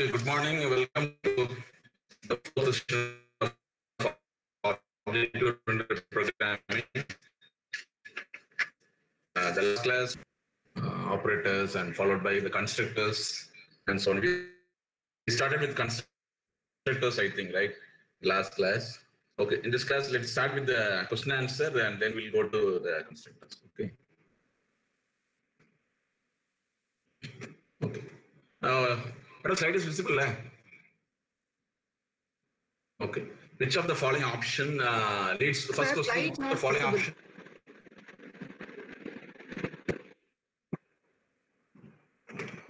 Good morning. Welcome to the fourth session of programming. Uh, the last class, uh, operators, and followed by the constructors and so on. We started with constructors, I think, right? Last class. Okay, in this class, let's start with the question answer and then we'll go to the constructors. Okay. Okay. Uh, but the slide is visible. Eh? Okay. Which of the following option uh, leads to the first Sir, question? slide not The following visible. option.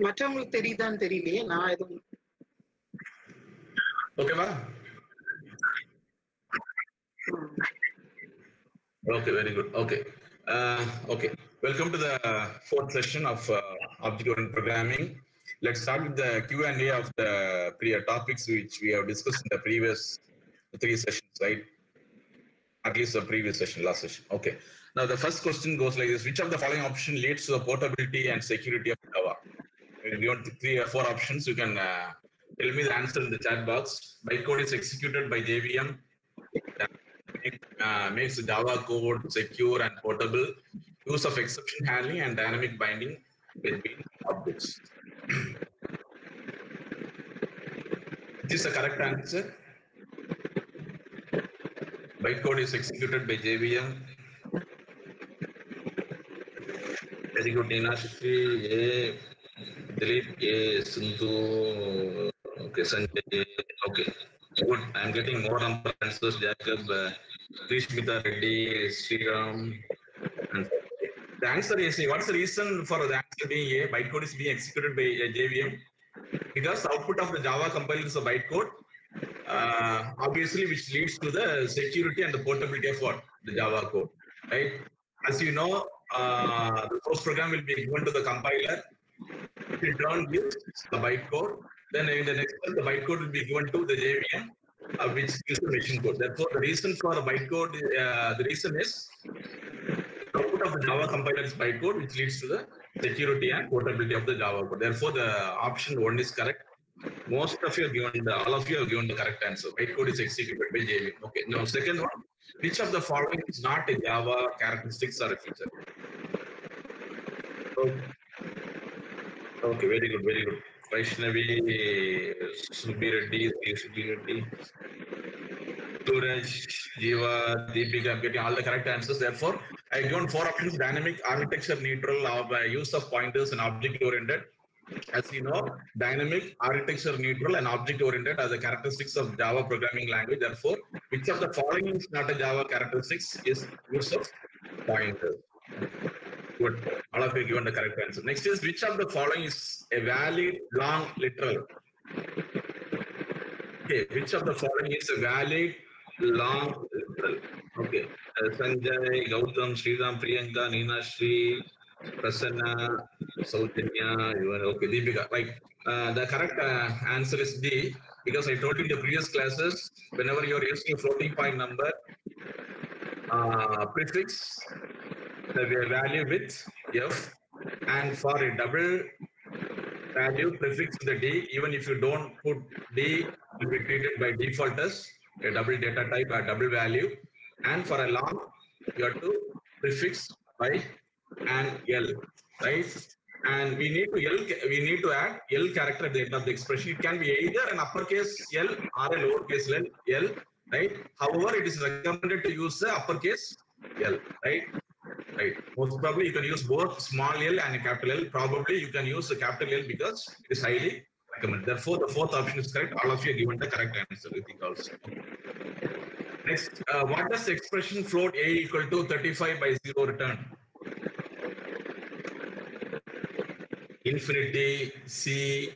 மற்றவங்களுக்கு தெரியுதான்னு தெரியலையே நான் எதுவும் ஓகேவா Okay, very good. Okay. Uh, okay. Welcome to the fourth session of uh, object-oriented programming. Let's start with the Q&A of the prior topics which we have discussed in the previous three sessions, right? At least the previous session, last session. Okay. Now the first question goes like this: Which of the following option leads to the portability and security of Java? If you want three or four options, you can uh, tell me the answer in the chat box. Bytecode is executed by JVM. Uh, makes Java code secure and portable. Use of exception handling and dynamic binding between objects. This is the correct answer. Bytecode is executed by JVM. Very good, Nina Shri. A. Dilip. Sindhu. Okay, Sanjay. Okay. Good. I'm getting more number answers. Jacob, uh, Krishmita Reddy, Sriram. And the answer is what's the reason for the answer being A? Bytecode is being executed by uh, JVM because the output of the Java compiler is a bytecode, uh, obviously, which leads to the security and the portability of what the Java code, right? As you know, uh, the source program will be given to the compiler. It turn gives the bytecode. Then in the next one, the bytecode will be given to the JVM, uh, which gives the machine code. Therefore, the reason for the bytecode, uh, the reason is output of the Java compiler is bytecode, which leads to the security and portability of the Java code. Therefore, the option one is correct. Most of you have given the, all of you have given the correct answer. Bytecode is executed by JVM. Okay. Now, second one, which of the following is not a Java characteristics or a feature? Okay. Okay, very good, very good. Vaishnavi, Subbi Reddy, Suraj, Jiva, Deepika, I'm getting all the correct answers. Therefore, I given four options, dynamic, architecture neutral, uh, use of pointers and object oriented. As you know, dynamic, architecture neutral, and object oriented are the characteristics of Java programming language. Therefore, which of the following is not a Java characteristics is use of pointers. Good. All of you given the correct answer. Next is which of the following is a valid long literal? Okay, which of the following is a valid long? Okay, uh, Sanjay, Gautam, Sriram, Priyanka, Neena Shri, Prasanna, Sautanya, you okay, Deepika. Right. Uh, the correct uh, answer is D because I told you in the previous classes, whenever you are using a floating point number, uh, prefix the value with f and for a double value prefix the d even if you don't put d it will be treated by default as a double data type a double value and for a long you have to prefix by an l right and we need to l we need to add l character at the end of the expression it can be either an uppercase l or a lowercase l l right however it is recommended to use the uppercase l right Right. Most probably you can use both small l and capital L. Probably you can use a capital L because it is highly Therefore, the fourth option is correct. All of you are given the correct answer. Also. Next, uh, what does the expression float a equal to 35 by 0 return? Infinity C.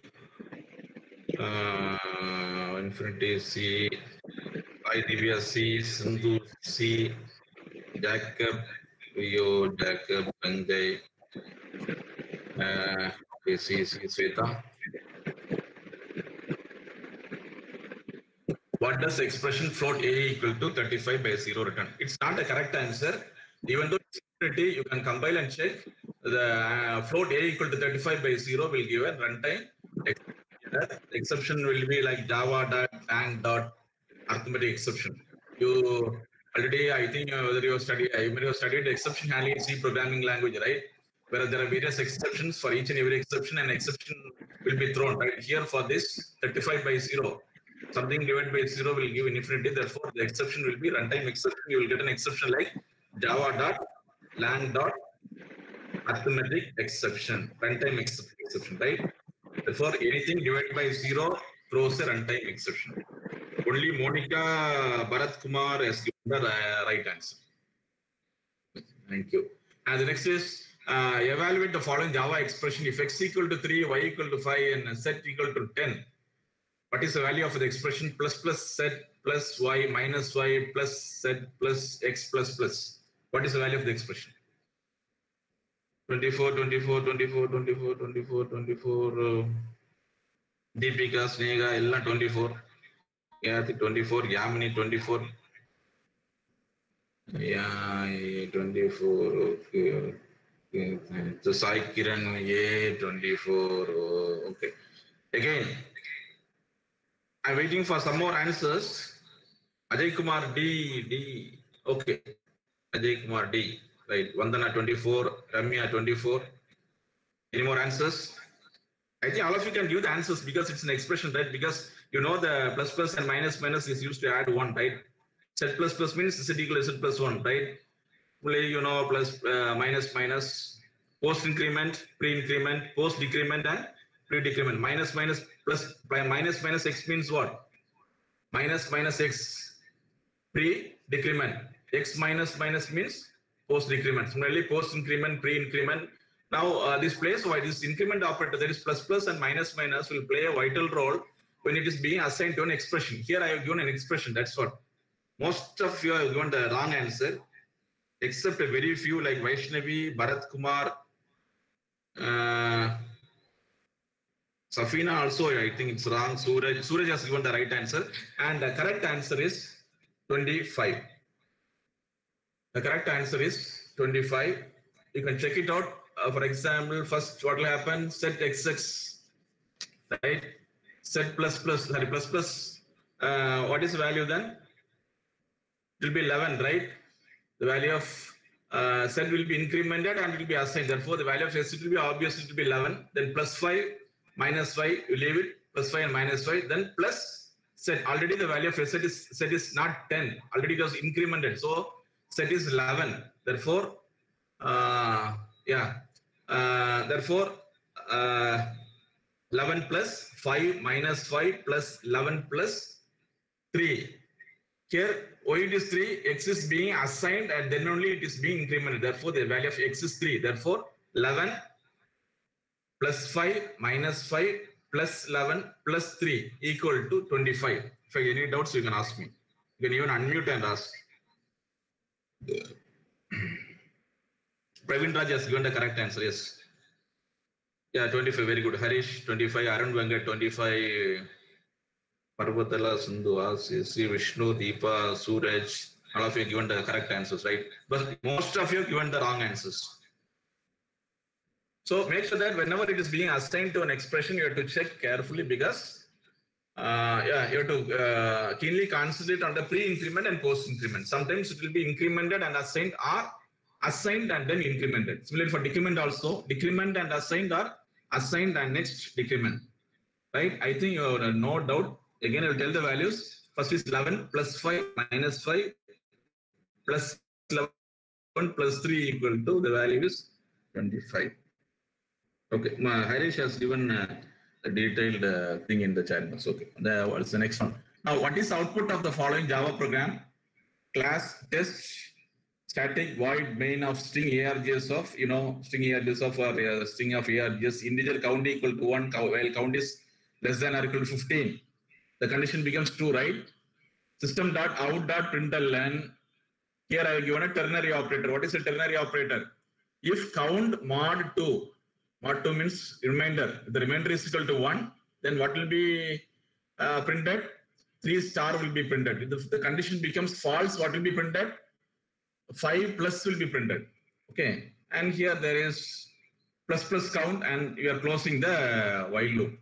Uh, infinity C. I Divya C. Sindhu C. Jacob, Rio, Jacob, Sanjay, uh, okay, C, C, Sweta. What does the expression float A equal to 35 by 0 return? It's not a correct answer. Even though it's infinity, you can compile and check. The uh, float A equal to 35 by 0 will give a runtime. exception will be like java dot dot arithmetic exception you already i think uh, whether you study uh, you may have studied exception handling in c programming language right where there are various exceptions for each and every exception and exception will be thrown right here for this 35 by 0 something divided by 0 will give infinity therefore the exception will be runtime exception. You will get an exception like java dot lang dot arithmetic exception runtime exception right? Therefore anything divided by 0 throws a runtime exception. Only monica bharat kumar has given the right answer. Thank you. And the next is uh, evaluate the following java expression if x equal to 3 y equal to 5 and z equal to 10 what is the value of the expression plus plus z plus y minus y plus z plus x plus plus? What is the value of the expression? 24 24 24 24 24 24 uh, deepika snega ella 24 Yathi 24 yamini 24 yeah 24 okay okay. So sai kiran a 24 oh, okay. Again i'm waiting for some more answers. Ajay kumar d d. Okay. Ajay kumar d. Right. Vandana 24 ramya 24 any more answers? I think all of you can give the answers because it's an expression right? Because you know the plus plus and minus minus is used to add one right? Z plus plus means z equal to z plus one right? Only you know plus uh, minus minus post increment pre increment post decrement and pre decrement. Minus minus plus by minus minus x means what? Minus minus x pre decrement. X minus minus means post decrement. Similarly post increment pre increment. Now uh, this place why this increment operator that is plus plus and minus minus will play a vital role when it is being assigned to an expression. Here i have given an expression that's what. Most of you have given the wrong answer except a very few like vaishnavi bharat kumar uh, Safina also, I think it's wrong. Suraj, Suraj has given the right answer. And the correct answer is 25. The correct answer is 25. You can check it out. Uh, for example, first what will happen? Set xx, right? Set plus plus, sorry, plus plus. Uh, what is the value then? It will be 11, right? The value of uh, set will be incremented and it will be assigned. Therefore, the value of s will be obviously to be 11. Then plus 5 minus 5, you leave it, plus 5 and minus 5, then plus set. Already the value of set is, set is not 10, already it was incremented. So set is 11. Therefore, uh, yeah, uh, therefore, uh, 11 plus 5 minus 5 plus 11 plus 3. Here, it is 3, x is being assigned and then only it is being incremented. Therefore, the value of x is 3. Therefore, 11 plus 5 minus 5 plus 11 plus 3 equal to 25. If you have any doubts, you can ask me. You can even unmute and ask. Praveen Raj has given the correct answer. Yes. Yeah, 25. Very good. Harish, 25. Arun Vengat, 25. Parvatala, Sindhu, Sri Vishnu, Deepa, Suraj. All of you have given the correct answers, right? But most of you have given the wrong answers. So make sure that whenever it is being assigned to an expression, you have to check carefully because uh, yeah, you have to uh, keenly concentrate on the pre-increment and post-increment. Sometimes it will be incremented and assigned or assigned and then incremented. Similarly for decrement also, decrement and assigned are assigned and next decrement. Right? I think you have no doubt. Again, I will tell the values. First is 11 plus 5 minus 5 plus 11 plus 3 equal to the value is 25. Okay, Harish has given a detailed uh, thing in the chat box. Okay, what's the next one? Now, what is output of the following Java program? Class test static void main of string args of you know string args of or uh, string of args integer count equal to one cou- while count is less than or equal to 15. The condition becomes true, right? System dot out dot println. Here I have given a ternary operator. What is a ternary operator? If count mod 2 Mod 2 means remainder. If the remainder is equal to 1, then what will be uh, printed? 3 star will be printed. If the condition becomes false, what will be printed? 5 plus will be printed. Okay. And here there is plus plus count and you are closing the while loop.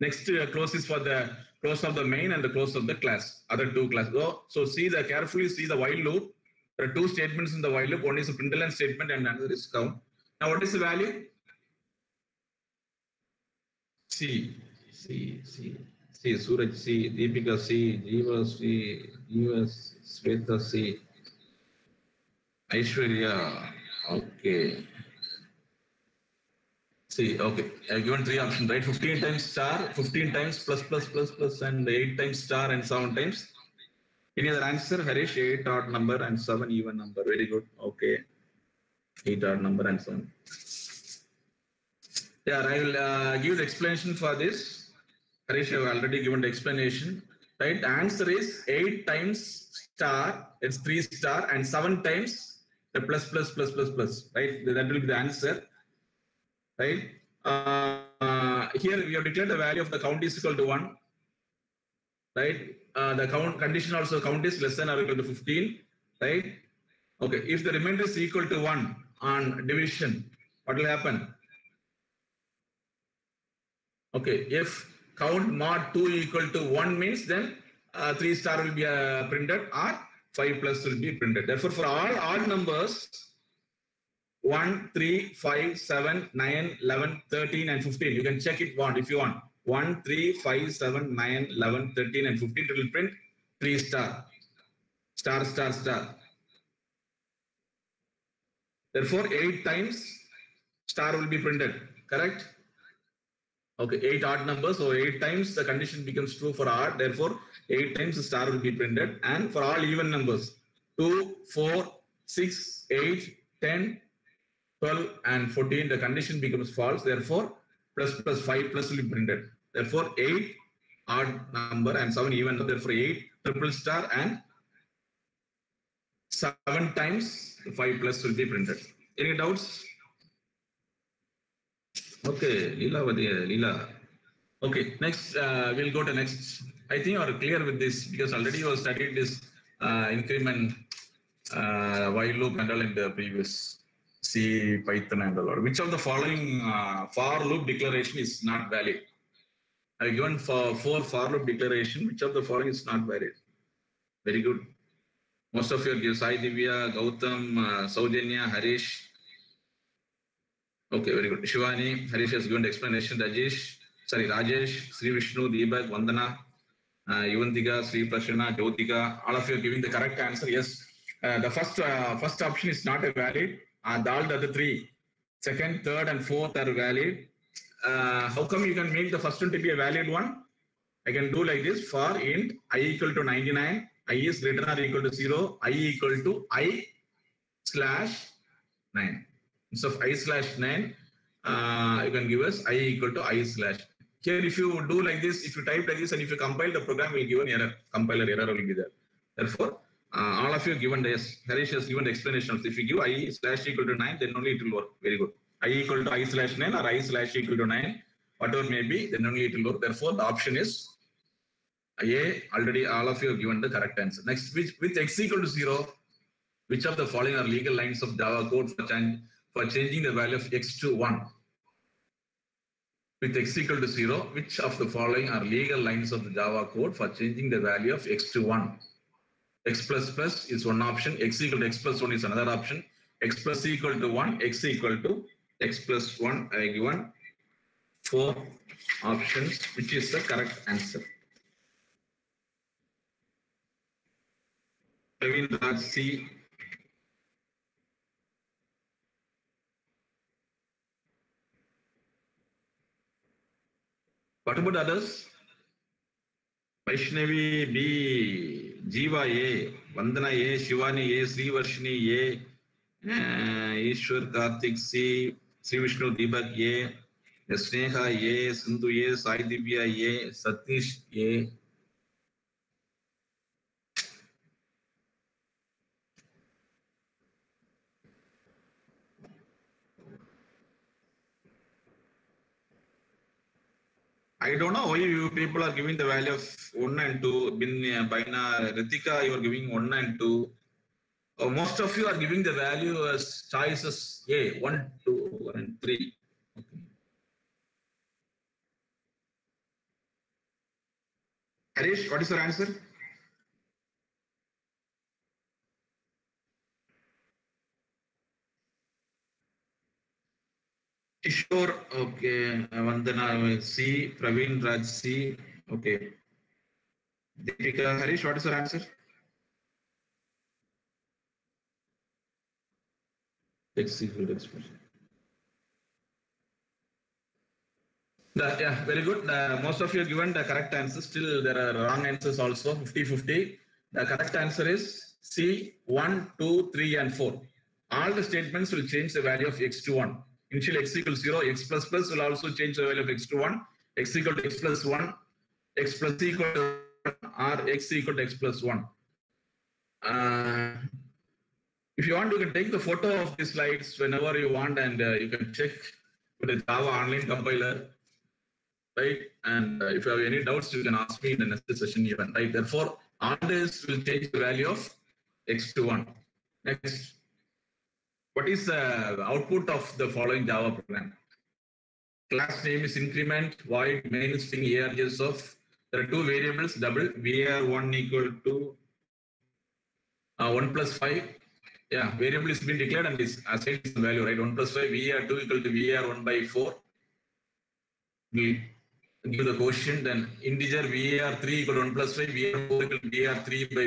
Next uh, close is for the close of the main and the close of the class, other two classes. So, so see the carefully see the while loop. There are two statements in the while loop. One is a println statement and another is count. Now, what is the value? C, C, C, C, Suraj C, Deepika C, Jiva C, Jiva Sweta C, Aishwarya. Okay. See, okay. I've given three options, right? 15 times star, 15 times plus, plus, plus, plus, and 8 times star and 7 times. Any other answer? Harish, 8 odd number and 7 even number. Very good. Okay. 8 odd number and 7. Yeah, I will uh, give the explanation for this. Harish, I have already given the explanation. Right? Answer is 8 times star, it's 3 star, and 7 times the plus, plus, plus, plus, plus. Right? That will be the answer right? Uh, uh, here we have declared the value of the count is equal to 1, right? Uh, the count condition also count is less than or equal to 15, right? Okay, if the remainder is equal to 1 on division, what will happen? Okay, if count mod 2 equal to 1 means then uh, 3 star will be uh, printed or 5 plus will be printed. Therefore, for all odd numbers, 1, 3, 5, 7, 9, 11, 13, and 15. You can check it want if you want. 1, 3, 5, 7, 9, 11, 13, and 15. It will print 3 star. Star, star, star. Therefore, 8 times star will be printed. Correct? Okay, 8 odd numbers. So 8 times the condition becomes true for odd. Therefore, 8 times the star will be printed. And for all even numbers, 2, 4, 6, 8, 10, 12 and 14, the condition becomes false. Therefore, plus plus 5 plus will be printed. Therefore, 8 odd number and 7 even. Therefore, 8 triple star and 7 times 5 plus will be printed. Any doubts? Okay, Lila, Leela, Leela. Okay, next uh, we'll go to next. I think you are clear with this because already you have studied this uh, increment uh, while loop and all in the previous C, Python and all. Which of the following uh, for loop declaration is not valid? I've given for four for loop declaration. Which of the following is not valid? Very good. Most of you give Sai Divya, Gautam, uh, Saujanya, Harish. Okay, very good. Shivani, Harish has given the explanation. Rajesh, sorry, Rajesh, Sri Vishnu, Deepak, Vandana, uh, Yuvantika, Sri Prashana, Jyotika. All of you are giving the correct answer. Yes. Uh, the first uh, first option is not valid and all the other three, second, third, and fourth are valid. Uh, how come you can make the first one to be a valid one? I can do like this for int i equal to 99, i is greater than or equal to 0, i equal to i slash 9. Instead of i slash 9, uh, you can give us i equal to i slash. Here, if you do like this, if you type like this and if you compile the program, will give an error. Compiler error will be there. Therefore, uh, all of you given this, Harish has given the explanation. If you give i slash equal to 9, then only it will work. Very good. i equal to i slash 9 or i slash equal to 9, whatever may be, then only it will work. Therefore, the option is A. Already all of you have given the correct answer. Next, which with x equal to 0, which of the following are legal lines of Java code for, change, for changing the value of x to 1? With x equal to 0, which of the following are legal lines of the Java code for changing the value of x to 1? x plus plus is one option, x equal to x plus 1 is another option, x plus equal to 1, x equal to x plus 1, I given four options, which is the correct answer. Praveen Raj C. What about others? Vaishnavi B, Jiva A, Vandana A, Shivani A, Sri Varshini A, uh, Ishwar Karthik C, Sri Vishnu Deepak A, Sneha A, Sindhu A, Sai Divya A, Satish A. I don't know why you people are giving the value of 1 and 2. Bin, uh, Baina, Ritika, you are giving 1 and 2. Uh, most of you are giving the value as choices A, 1, 2, and 3. Okay. Harish, what is your answer? Kishore, okay. C. Praveen Raj, C. Okay. Deepika, Harish, what is your answer? Equal expression. Yeah, very good. Most of you have given the correct answer. Still, there are wrong answers also, 50-50. The correct answer is C, 1, 2, 3, and 4. All the statements will change the value of x to 1. Initially, x equals 0, x plus plus will also change the value of x to 1, x equal to x plus 1, x plus equal to 1, or x equal to x plus 1. Uh, if you want, you can take the photo of these slides whenever you want and uh, you can check with the Java online compiler right? And uh, if you have any doubts, you can ask me in the next session even, right? Therefore, all this will change the value of x to 1. Next, what is the output of the following Java program? Class name is increment, void, main string, args of, there are two variables, double, var1 equal to uh, 1 plus 5. Yeah, variable is being declared and is assigned some value, right? 1 plus 5, var2 equal to var1 by 4. We give the quotient, then integer var3 equal to 1 plus 5, var4 equal to var3 by,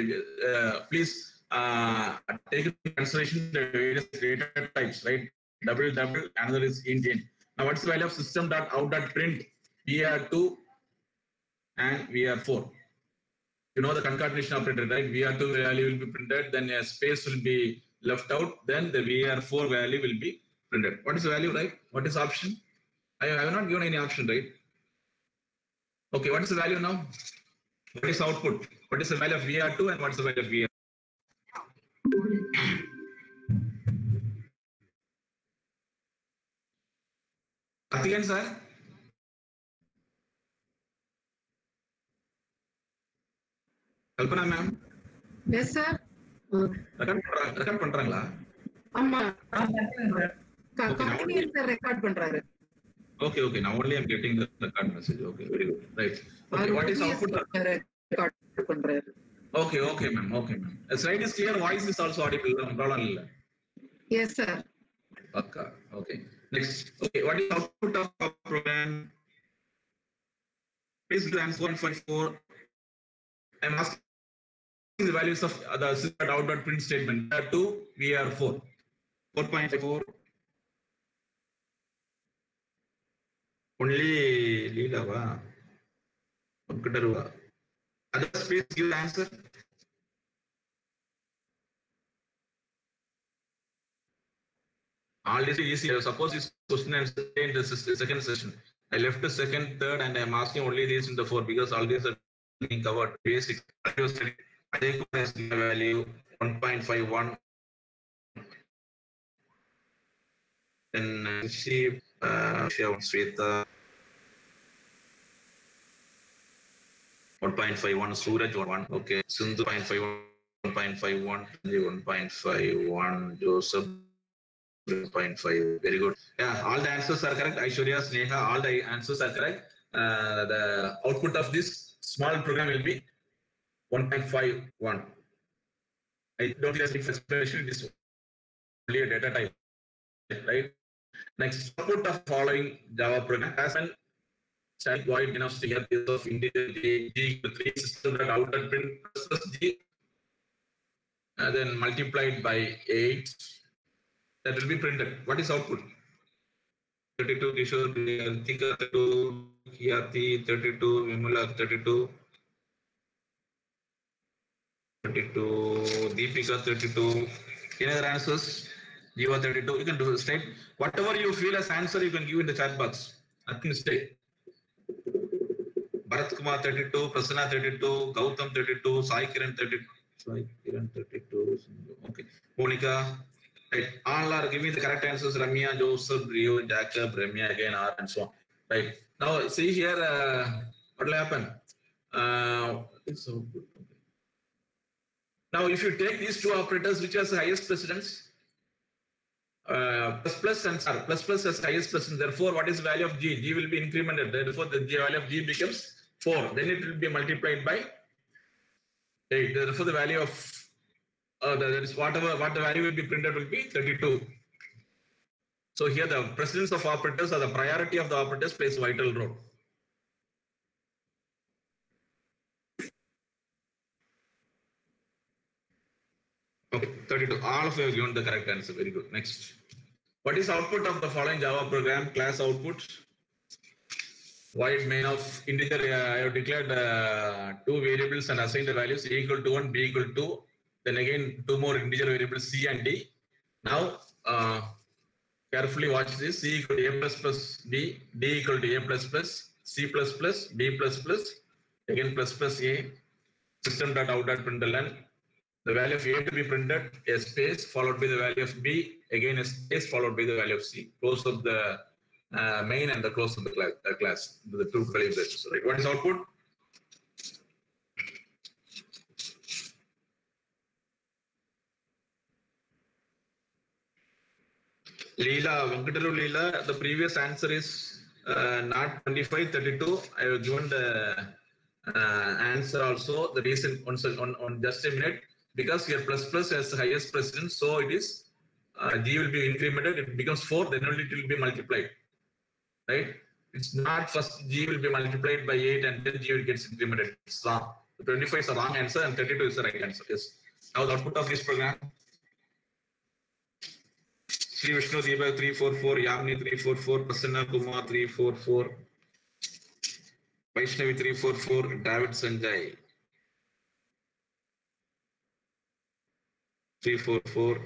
uh, please uh, take into consideration the various data types, right? Double, double, another is int. Now, what's the value of system dot out dot print var2 and var4? You know the concatenation operator, right? VR2 value will be printed, then a space will be left out, then the VR4 value will be printed. What is the value, right? What is option? I I have not given any option, right? Okay, what is the value now? What is output? What is the value of VR2 and what is the value of VR? Kathigan sir. Kalpana ma'am. Yes sir record பண்றாங்களா? ஆமா. Kathigan sir. Record பண்றாரு. Okay okay நான் only I'm getting the record message okay very good right okay what is output record பண்றாரு. Okay okay ma'am okay ma'am slide is clear voice is also audible problem இல்ல yes sir பக்கா okay Next. Okay, what is output of our program? Please do answer 154. I'm asking the values of the system out dot print statement. There are two, we are four. 4.4. Only Leela. Others, please give the answer. All this is easy. Suppose this question and in the second session. I left the second, third, and I'm asking only these in the four because all these are being covered. Basic. I think has value 1.51. Then uh, she, uh, Shiva Sweta. 1.51, Suraj 1, okay. Sindhu 0.51, 1.51, 1.51, Joseph 0.5. Very good. Yeah, all the answers are correct. Aishwarya, Sneha, all the answers are correct. Uh, the output of this small program will be 1.51. I don't think explanation. It is only a data type, right? Next, output of following Java program has an static void enough to get this of integer g, 3 system that out at print g and then multiplied by 8 that will be printed. What is output? 32 Kishore, Tika 32, Kiyati 32, Vimula 32, 32, Deepika 32. Any other answers? Jiva 32. You can do state whatever you feel as answer, you can give in the chat box. Nothing state. Bharat Kumar 32, Prasanna 32, Gautam 32, Sai Kiran 32, Sai Kiran 32. Okay. Monica, right. All are giving the correct answers. Ramya, Joseph, Rio, Jacob, Ramya again, R, and so on. Right. Now, see here, uh, what will happen? Uh, Now, if you take these two operators, which has the highest precedence? Uh, plus plus and star. Plus plus has highest precedence. Therefore, what is the value of g? g will be incremented. Therefore, the value of g becomes 4. Then it will be multiplied by 8. Therefore, the value of uh, that is whatever what the value will be printed will be 32. So here the precedence of operators or the priority of the operators plays vital role. Okay, 32. All of you have given the correct answer. Very good. Next. What is output of the following Java program? Class output. Void main of integer. Uh, I have declared uh, two variables and assigned the values A equal to 1, B equal to 2. Then again, two more integer variables C and D. Now, uh, carefully watch this. C equal to A plus plus B, D equal to A plus plus, C plus plus, b plus plus, again plus plus A. System dot out dot println the value of A to be printed, a space followed by the value of B, again a space followed by the value of C. Close of the uh, main and the close of the class, class the two curly braces. Right. What is output? Leela, Venkataru Leela, the previous answer is uh, not 25, 32. I have given the uh, answer also. The reason on, on, on just a minute because here plus plus has the highest precedence, so it is uh, g will be incremented. It becomes four, then only it will be multiplied, right? It's not first g will be multiplied by eight and then g will gets incremented. It's wrong. 25 is the wrong answer and 32 is the right answer. Yes. Now the output of this program. Sri Vishnu Deba 344, Yamni 344, Prasanna Kumar 344, Vaishnavi 344, David Sanjay. 344,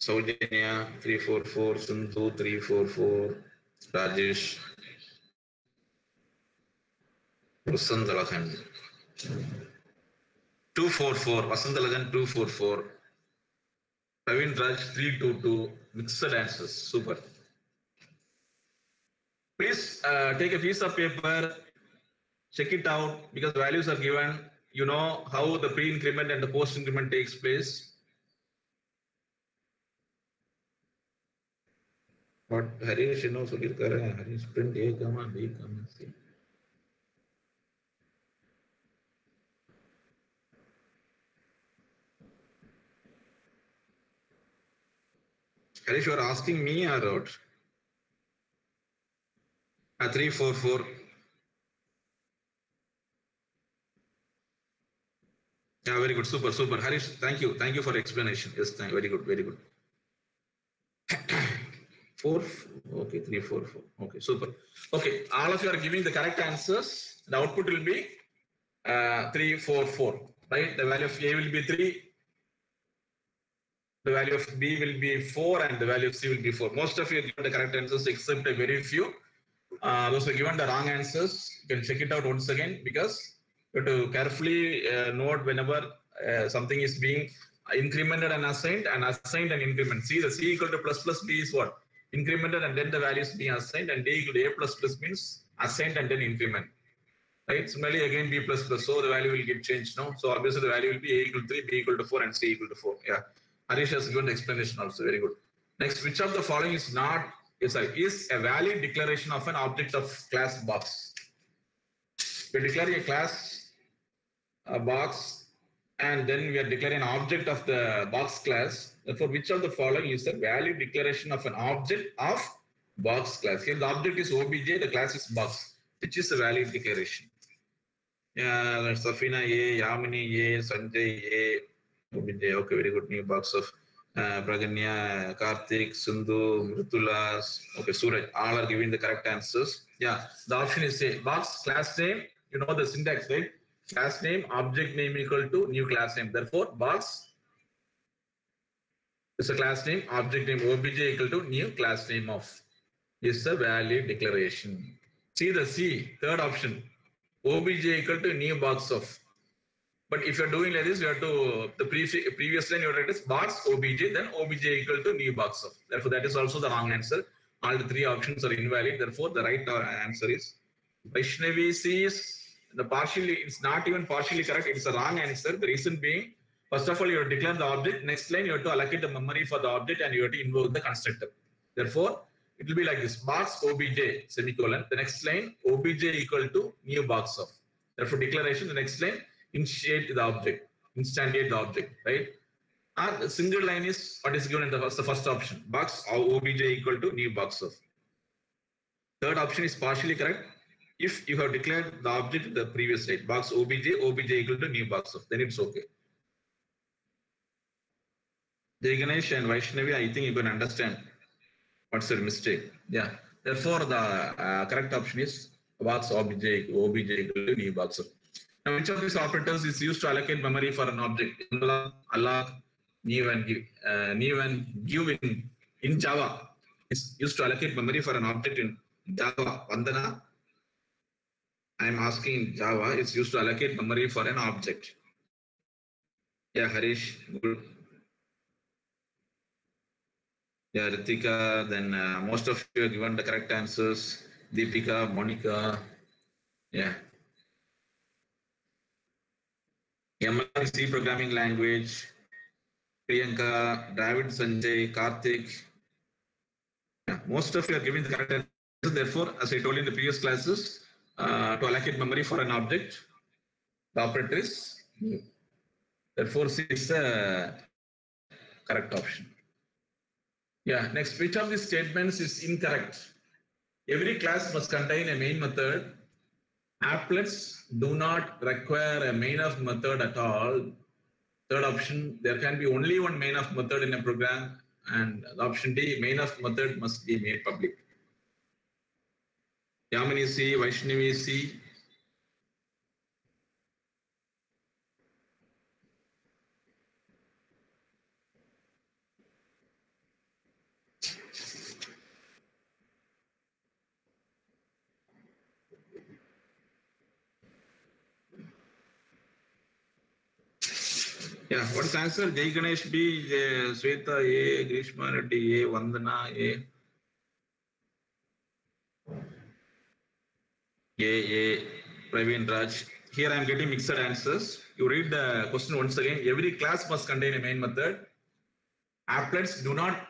Saujanya 344, Sindhu 344, Rajesh, Vasantalakan 244, Vasantalakan 244, Praveen Raj 322 mixed answers. Super. Please uh, take a piece of paper, check it out because values are given. You know how the pre-increment and the post-increment takes place. But Harish, you know, Sudhir, Harish print A comma B comma C. Harish, you are asking me or what? A three four four. Yeah, very good, super, super. Harish, thank you, thank you for explanation. Yes, thank, you. very good, very good. four, okay, three, four, four. Okay, super. Okay, all of you are giving the correct answers. The output will be uh, three, four, four. Right? The value of A will be three. The value of B will be four, and the value of C will be four. Most of you given the correct answers, except a very few. Uh, those who given the wrong answers, you can check it out once again because you have to carefully uh, note whenever uh, something is being incremented and assigned and assigned and increment. See the C equal to plus plus B is what? Incremented and then the values being assigned and D equal to A plus plus means assigned and then increment. Right? Similarly again B plus plus. So the value will get changed now. So obviously the value will be A equal to 3, B equal to 4 and C equal to 4. Yeah. Harish has given the explanation also. Very good. Next, which of the following is not is a, is a valid declaration of an object of class box? We declare a class a box and then we are declaring an object of the box class. Therefore, which of the following is a valid declaration of an object of box class? Here the object is obj, the class is box, which is a valid declaration. Yeah, Safina A, Yamini A, Sanjay A, Okay, very good. New box of uh, Praganya, Karthik, Sindhu, Mritula, okay, Suraj, all are giving the correct answers. Yeah, the option is say Box class name, you know the syntax, right? Class name, object name equal to new class name. Therefore, box is a class name, object name obj equal to new class name of is a valid declaration. See the C, third option, obj equal to new box of. But if you're doing like this, you have to the pre previous line you write is box obj, then obj equal to new box of. Therefore, that is also the wrong answer. All the three options are invalid. Therefore, the right uh, answer is Vaishnavi is the partially, it's not even partially correct. It's a wrong answer. The reason being, first of all, you have to declare the object. Next line, you have to allocate the memory for the object and you have to invoke the constructor. Therefore, it will be like this box obj semicolon. The next line obj equal to new box of. Therefore, declaration, the next line, initiate the object, instantiate the object, right? Or the single line is what is given in the first, the first option, box obj equal to new box of. Third option is partially correct. If you have declared the object in the previous slide, box obj, obj equal to new box of, then it's okay. Jay Ganesh and Vaishnavi, I think you can understand what's your mistake. Yeah. Therefore, the uh, correct option is box obj, obj equal to new box of. Now, which of these operators is used to allocate memory for an object? Unlock, new and give, uh, new and give in, in Java is used to allocate memory for an object in Java. Vandana, I'm asking in Java is used to allocate memory for an object. Yeah, Harish, good. Yeah, Ritika, then uh, most of you have given the correct answers. Deepika, Monica, yeah. ML C programming language, Priyanka, David Sanjay, Karthik. Yeah, most of you are giving the correct answer. Therefore, as I told you in the previous classes, uh, to allocate memory for an object, the operator is. Therefore, C is the correct option. Yeah, next, which of these statements is incorrect? Every class must contain a main method. Applets do not require a main of method at all. Third option, there can be only one main of method in a program. And option D, main of method must be made public. Yamini C, Vaishnavi C. Yeah, what's answer? Jay Ganesh B, Sweta A, Grishma Reddy A, Vandana A. A, A, Praveen Raj. Here I am getting mixed answers. You read the question once again. Every class must contain a main method. Applets do not.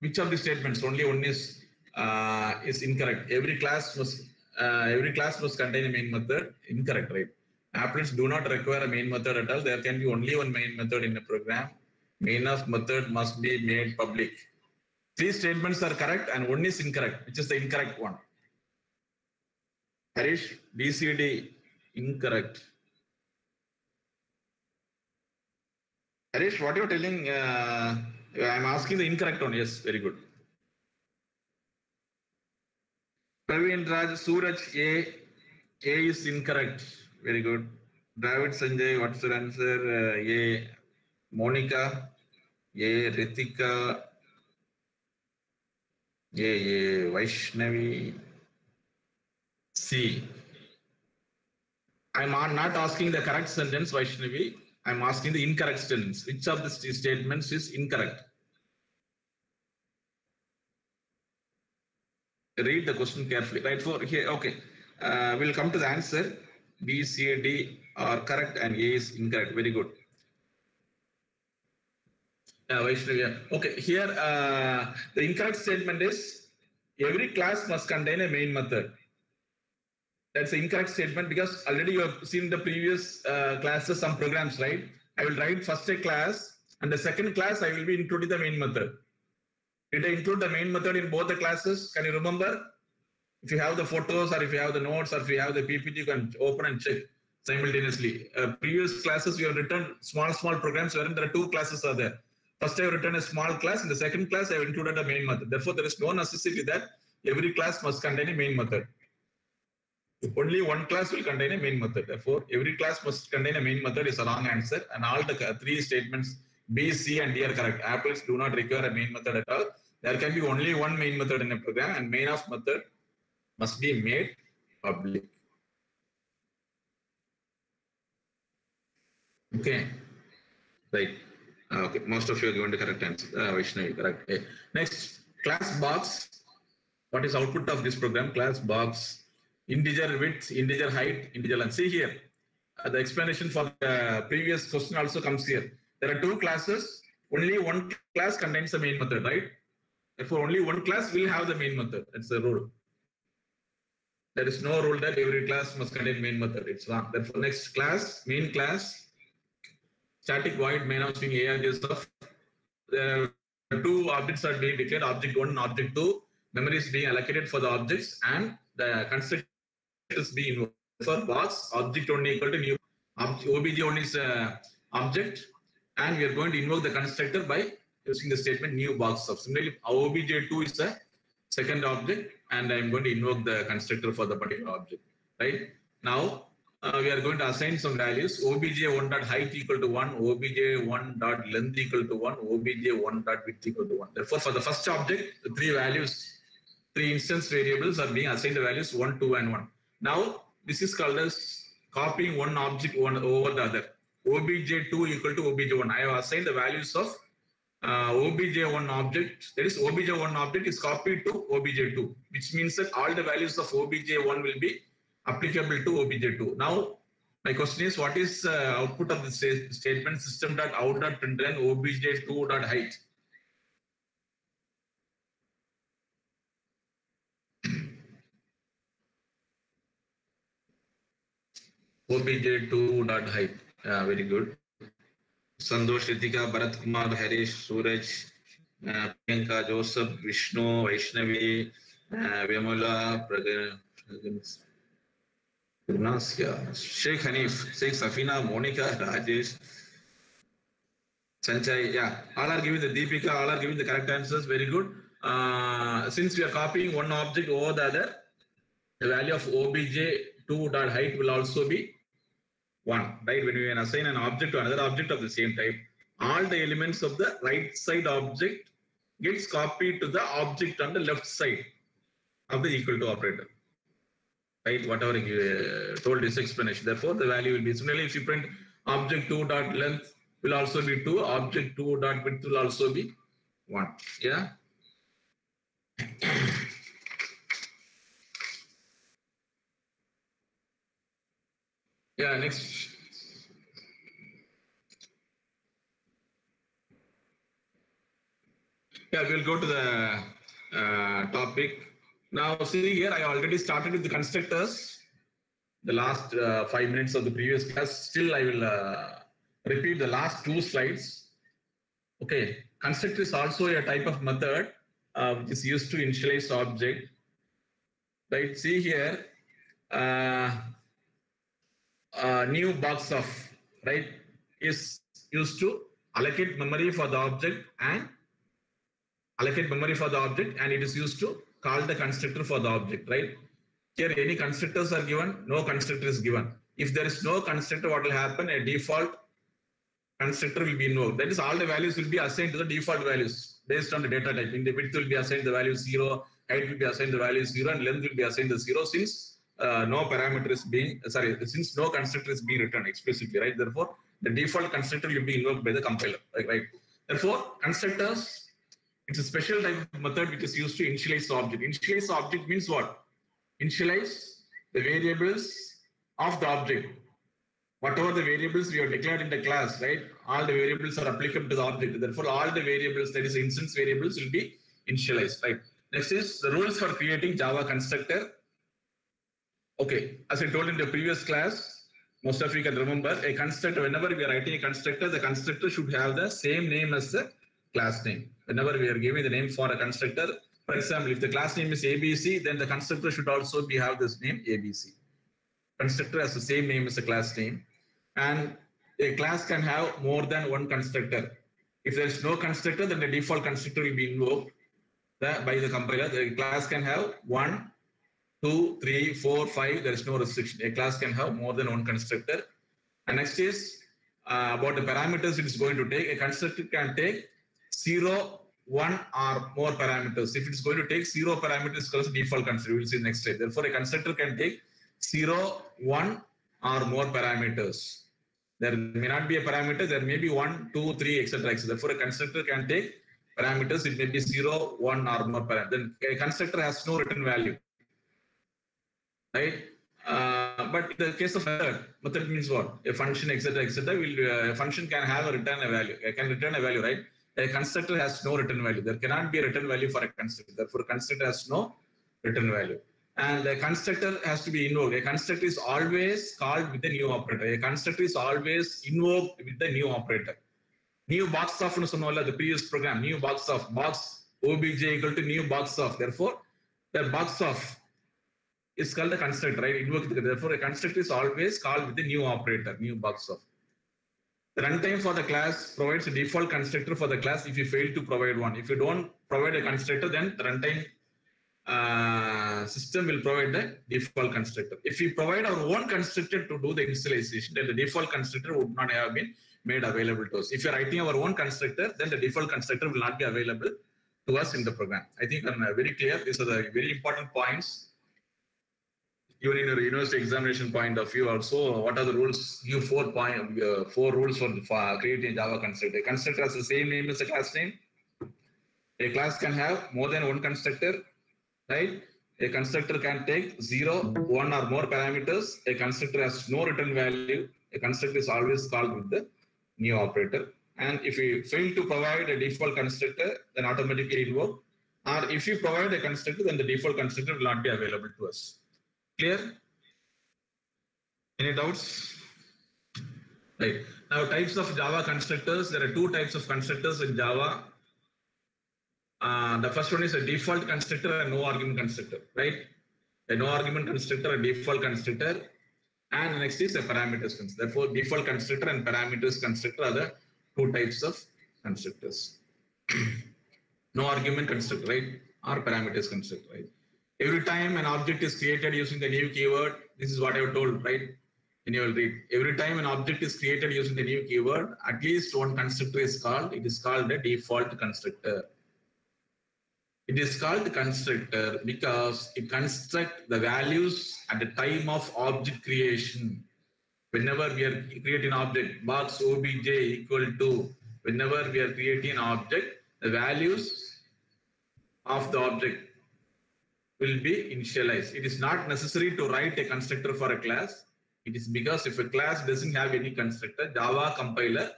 Which of the statements? Only one is uh, is incorrect. Every class must uh, every class must contain a main method. Incorrect, right? Applets do not require a main method at all. There can be only one main method in a program. Main of method must be made public. Three statements are correct and one is incorrect, which is the incorrect one. Harish, BCD, incorrect. Harish, what you're telling, uh, I'm asking the incorrect one. Yes, very good. Praveen Raj, Suraj, A, A is incorrect. Very good. David Sanjay, what's your answer? Uh, A, Monica, A, Ritika, A, A, Vaishnavi, C. I'm not asking the correct sentence, Vaishnavi. I'm asking the incorrect sentence. Which of the statements is incorrect? Read the question carefully. Right for here. Okay. Uh, we'll come to the answer. B, C, D are correct and A is incorrect. Very good. Vaishnavi. Okay. Here, uh, the incorrect statement is every class must contain a main method. That's the incorrect statement because already you have seen the previous uh, classes, some programs, right? I will write first a class and the second class I will be including the main method. Did I include the main method in both the classes? Can you remember? If you have the photos or if you have the notes or if you have the PPT, you can open and check simultaneously. Uh, previous classes, you have written small, small programs wherein there are two classes are there. First, I have written a small class. In the second class, I have included a main method. Therefore, there is no necessity that every class must contain a main method. Only one class will contain a main method. Therefore, every class must contain a main method is a wrong answer. And all the three statements B, C, and D are correct. Applets do not require a main method at all. There can be only one main method in a program, and main of method must be made public. Okay. Right. Uh, okay. Most of you are going the correct answer. Uh, Vaishnavi, correct. Okay. Next, class box. What is output of this program? Class box integer width, integer height, integer length. See here, uh, the explanation for the previous question also comes here. There are two classes, only one class contains the main method, right? Therefore, only one class will have the main method. That's the rule. There is no rule that every class must contain main method. It's wrong. Therefore, next class, main class, static void main house being ARGs of the two objects are being declared, object one and object two. Memory is being allocated for the objects and the constructor is being invoked. For box, object one equal to new ob- obj one is uh, object and we are going to invoke the constructor by using the statement new box of. Similarly, obj2 is the second object and I'm going to invoke the constructor for the particular object, right? Now, uh, we are going to assign some values. obj1 dot height equal to 1, obj1 dot length equal to 1, obj1 dot width equal to 1. Therefore, for the first object, the three values, three instance variables are being assigned the values 1, 2, and 1. Now, this is called as copying one object one over the other. obj2 equal to obj1. I have assigned the values of uh, obj1 object, that is obj1 object is copied to obj2, which means that all the values of obj1 will be applicable to obj2. Now, my question is, what is uh, output of the sta- statement system dot out dot println obj2 dot height? obj2 dot height. Yeah, very good. Santosh Ritika, Bharat Kumar Bhairi Suraj Priyanka, Joseph, Vishnu, Vaishnavi Vimala Sheikh Hanif, Sheikh Safina, Monica, Rajesh Sanchay you all are giving the Deepika all are giving the correct answers very good since we are copying one object over the other the value of O B J two dot height will also be 1, right? When we assign an object to another object of the same type, all the elements of the right side object gets copied to the object on the left side of the equal to operator. Right? Whatever you uh, told this explanation. Therefore, the value will be similarly if you print object 2 dot length will also be 2, object 2 dot width will also be 1. Yeah. Yeah, next. Yeah, we'll go to the uh, topic. Now, see here, I already started with the constructors. The last uh, five minutes of the previous class. Still, I will uh, repeat the last two slides. Okay, constructor is also a type of method uh, which is used to initialize object. Right, see here, uh, new box of right is used to allocate memory for the object and allocate memory for the object and it is used to call the constructor for the object right? Here any constructors are given no constructor is given. If there is no constructor what will happen? A default constructor will be invoked that is all the values will be assigned to the default values based on the data type. In the width will be assigned the value 0 height will be assigned the value 0 and length will be assigned the 0 since uh, no parameter is being uh, sorry since no constructor is being returned explicitly right? Therefore the default constructor will be invoked by the compiler right, right. therefore constructors it's a special type of method which is used to initialize the object. Initialize the object means what? Initialize the variables of the object. Whatever the variables we have declared in the class right? All the variables are applicable to the object. Therefore all the variables that is instance variables will be initialized right? Next is the rules for creating java constructor Okay, as I told in the previous class, most of you can remember a constructor. Whenever we are writing a constructor, the constructor should have the same name as the class name. Whenever we are giving the name for a constructor, for example, if the class name is ABC, then the constructor should also be have this name ABC. Constructor has the same name as the class name, and a class can have more than one constructor. If there is no constructor, then the default constructor will be invoked by the compiler. The class can have one two, three, four, five, there is no restriction. A class can have more than one constructor. And next is uh, about the parameters it is going to take. A constructor can take zero, one or more parameters. If it is going to take zero parameters, because default constructor, we will see next slide. Therefore, a constructor can take zero, one or more parameters. There may not be a parameter, there may be one, two, three, etc. etc. Therefore, a constructor can take parameters, it may be zero, one or more parameters. Then a constructor has no return value right? Uh, but in the case of method, method means what? A function, etc., etc. Will uh, function can have a return a value? It can return a value, right? A constructor has no return value. There cannot be a return value for a constructor. Therefore, a constructor has no return value. And a constructor has to be invoked. A constructor is always called with a new operator. A constructor is always invoked with the new operator. New box of the previous program, new box of box obj equal to new box of. Therefore, the box of is called the constructor, right? Invoke the, therefore, a constructor is always called with the new operator, new box of. The runtime for the class provides a default constructor for the class if you fail to provide one. If you don't provide a constructor, then the runtime uh, system will provide the default constructor. If we provide our own constructor to do the initialization, then the default constructor would not have been made available to us. If you're writing our own constructor, then the default constructor will not be available to us in the program. I think I'm uh, very clear. These are the very important points. Even in a university examination point of view, also, what are the rules? Give four point, uh, four rules for, for creating Java constructor. A constructor has the same name as the class name. A class can have more than one constructor, right? A constructor can take zero, one or more parameters. A constructor has no return value. A constructor is always called with the new operator. And if you fail to provide a default constructor, then automatically invoke. Or if you provide a constructor, then the default constructor will not be available to us. Clear? Any doubts? Right. Now, types of Java constructors. There are two types of constructors in Java. Uh, the first one is a default constructor and no argument constructor, right? A no argument constructor, a default constructor, and next is a parameters constructor. Therefore, default constructor and parameters constructor are the two types of constructors. no argument constructor, right? Or parameters constructor, right? Every time an object is created using the new keyword, this is what I have told, right? And you will read. Every time an object is created using the new keyword, at least one constructor is called. It is called the default constructor. It is called the constructor because it constructs the values at the time of object creation. Whenever we are creating an object, box obj equal to, whenever we are creating an object, the values of the object will be initialized. It is not necessary to write a constructor for a class. It is because if a class doesn't have any constructor, Java compiler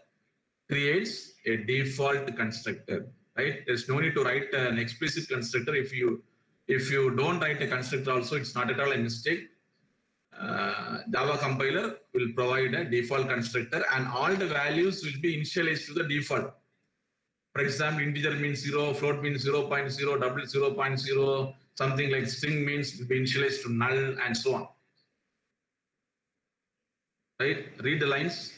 creates a default constructor right? There's no need to write an explicit constructor. If you if you don't write a constructor also, it's not at all a mistake. Uh, Java compiler will provide a default constructor and all the values will be initialized to the default. For example, integer means 0, float means 0, 0.0, double 0, 0.0, something like string means be initialized to null and so on. Right? Read the lines.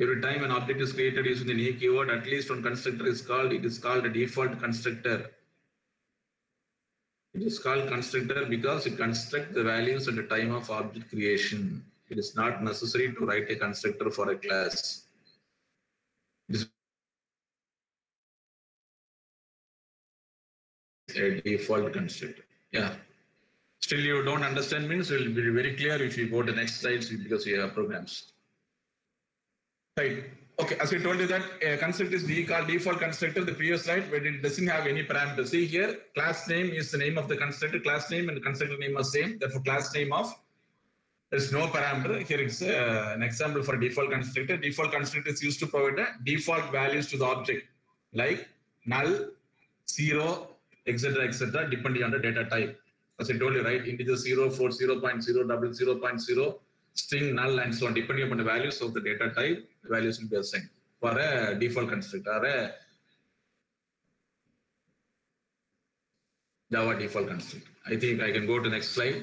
Every time an object is created using the new keyword, at least one constructor is called. It is called a default constructor. It is called constructor because it constructs the values at the time of object creation. It is not necessary to write a constructor for a class. It is a default constructor. Yeah. Still, you don't understand means it will be very clear if you go to the next slides because you have programs. Right. Okay, as I told you that a constructor is called default constructor, the previous slide, where it doesn't have any parameters. See here, class name is the name of the constructor, class name and the constructor name are same. Therefore, class name of, there's no parameter. Here it's uh, an example for default constructor. Default constructor is used to provide a default values to the object, like null, zero, etc., etc., depending on the data type. As I told you, right, integer 0, 4, 0, 0.0, double 0, 0.0, string null and so on depending upon the values of the data type the values will be assigned for a default constructor or a java default constructor i think i can go to next slide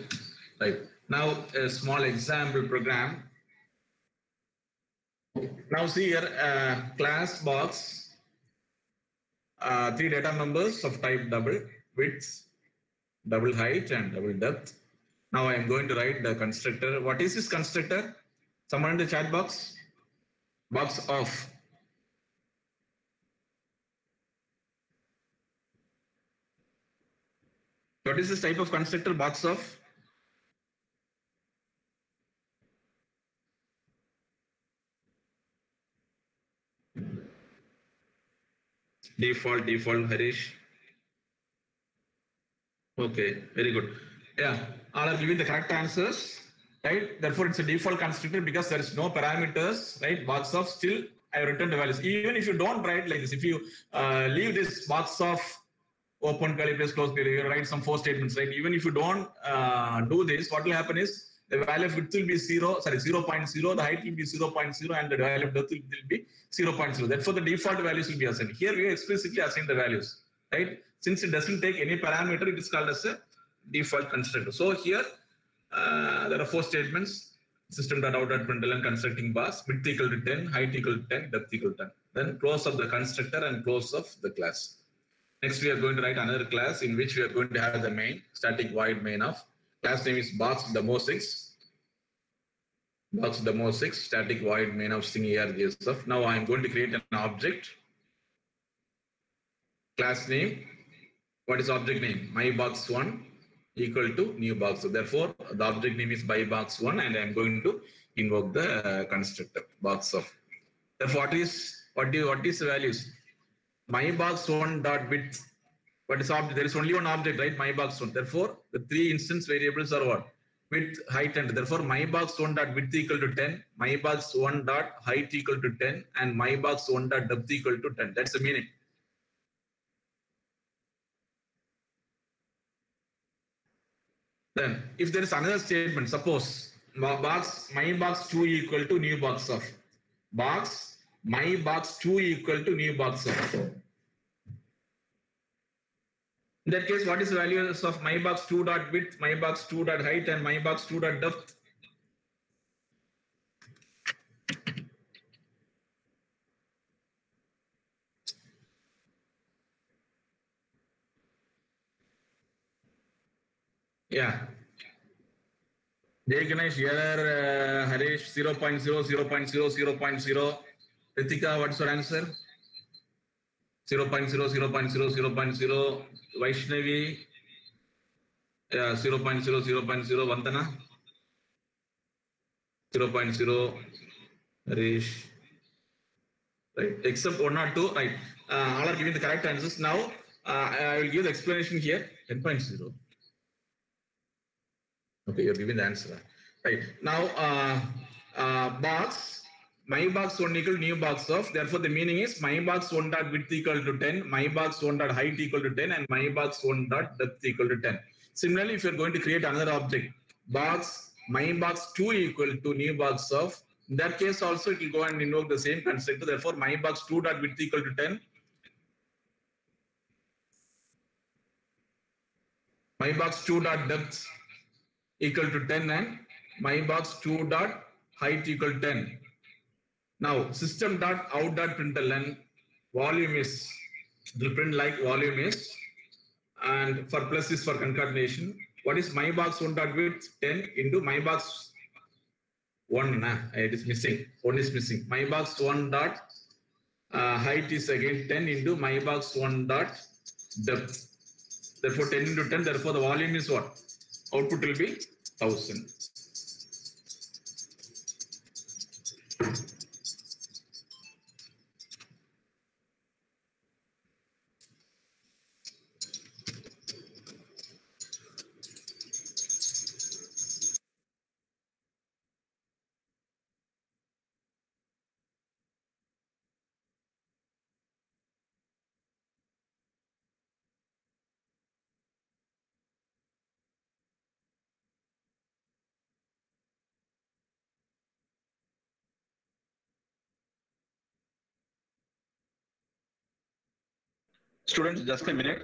right now a small example program now see here uh, class box uh, three data members of type double width double height and double depth now I am going to write the constructor. What is this constructor? Someone in the chat box? Box of. What is this type of constructor? Box of? Default, default, Harish. Okay, very good. Yeah, all are giving the correct answers, right? Therefore, it's a default constructor because there is no parameters, right? Box of still I return the values. Even if you don't write like this, if you uh, leave this box of open curly brace, close curly, you write some four statements, right? Even if you don't uh, do this, what will happen is the value of width will be zero, sorry, 0.0, the height will be 0.0, and the value of depth will be 0.0. Therefore, the default values will be assigned. Here we explicitly assign the values, right? Since it doesn't take any parameter, it is called as a default constructor. So here uh, there are four statements. System dot out dot println constructing bars, width equal to 10, height equal to 10, depth equal to 10. Then close of the constructor and close of the class. Next, we are going to write another class in which we are going to have the main static void main of class name is box demo 6 box demo 6 static void main of string argsf now i am going to create an object. Class name. What is object name? My box 1 equal to new box. So therefore the object name is by box 1 and i am going to invoke the uh, constructor box of. Therefore what is what do what is the values? My box 1 dot width what is object there is only one object right? My box 1 therefore the three instance variables are what? Width height and therefore my box 1 dot width equal to 10 my box 1 dot height equal to 10 and my box 1 dot depth equal to 10 that's the meaning. Then if there is another statement suppose box my box 2 equal to new box of. Box my box 2 equal to new box of in that case, what is the values of my box 2 dot width, my box 2 dot height, and my box 2 dot depth? Yeah. Jay Ganesh, here, uh, Harish 0 0.0, 0 0.0, 0 0.0. Ritika, what's your answer? 0 0.0, 0 0.0, 0 0.0. Vaishnavi, yeah, 0 0.0, 0 0.0. Vandana, 0 0.0. Harish, right? Except one or two, right? Uh, all are giving the correct answers. Now, uh, I will give the explanation here 10.0. Okay, you're giving the answer. Right. Now, uh, uh, box, my box 1 equal new box of, therefore the meaning is my box 1 dot width equal to 10, my box 1 dot height equal to 10, and my box 1 dot depth equal to 10. Similarly, if you're going to create another object, box, my box 2 equal to new box of, in that case also it will go and invoke the same constructor. Therefore, my box 2 dot width equal to 10, my box 2 dot depth equal to 10 and my box 2 dot height equal to 10. Now system dot out dot println volume is will print like volume is and for plus is for concatenation. What is my box 1 dot width 10 into my box 1 nah, it is missing. 1 is missing. My box 1 dot uh, height is again 10 into my box 1 dot depth. Therefore 10 into 10, therefore the volume is what? output will be 1000. Students, just a minute.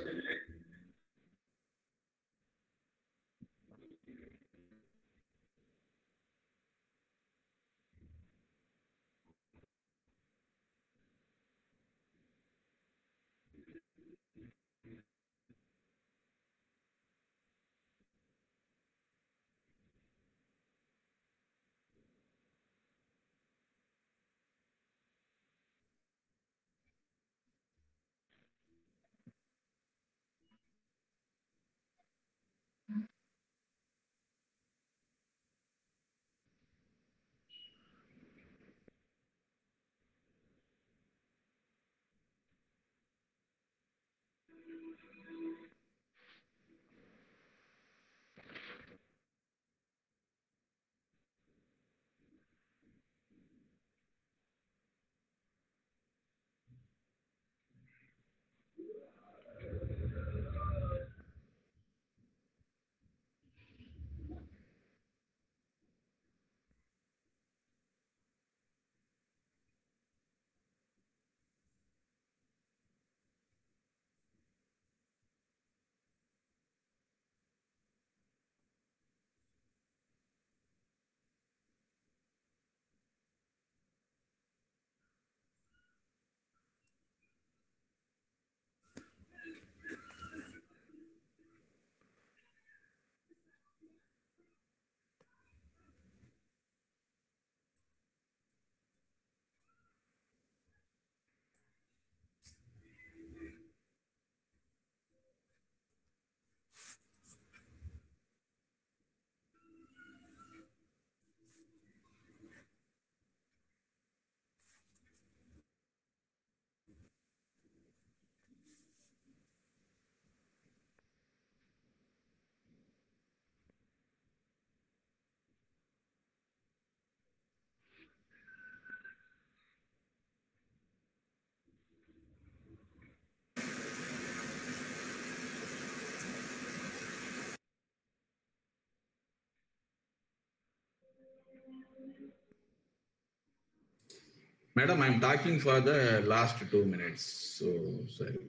Madam I am talking for the last two minutes so சரி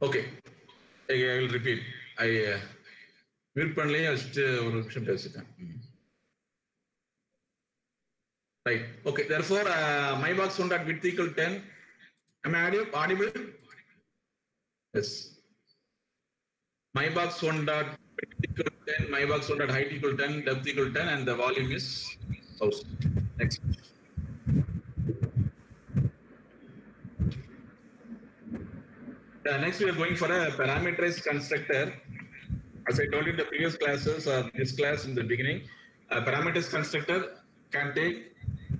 okay I will repeat I mute பண்ணலையே வச்சுட்டு ஒரு நிமிஷம் பேசிட்டேன். Right okay therefore my box one dot with equal ten am I audible? Yes. My box one dot equal 10 my box one dot height equal 10 depth equal 10 and the volume is 1000 next Uh, next, we are going for a parameterized constructor. As I told you in the previous classes or this class in the beginning, a parameterized constructor can take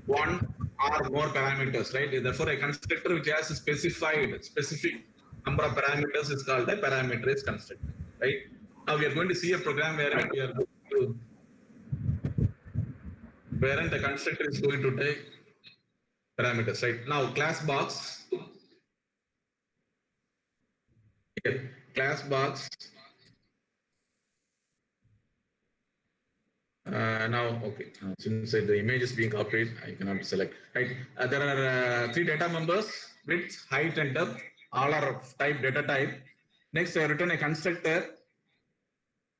one or more parameters, right? Therefore, a constructor which has a specified specific number of parameters is called a parameterized constructor, right? Now we are going to see a program where we are going to wherein the constructor is going to take parameters, right? Now class box here, class box. Uh, now, okay, uh, since uh, the image is being copied, I cannot select. Right, uh, there are uh, three data members: width, height, and depth. All are of type data type. Next, I return a constructor.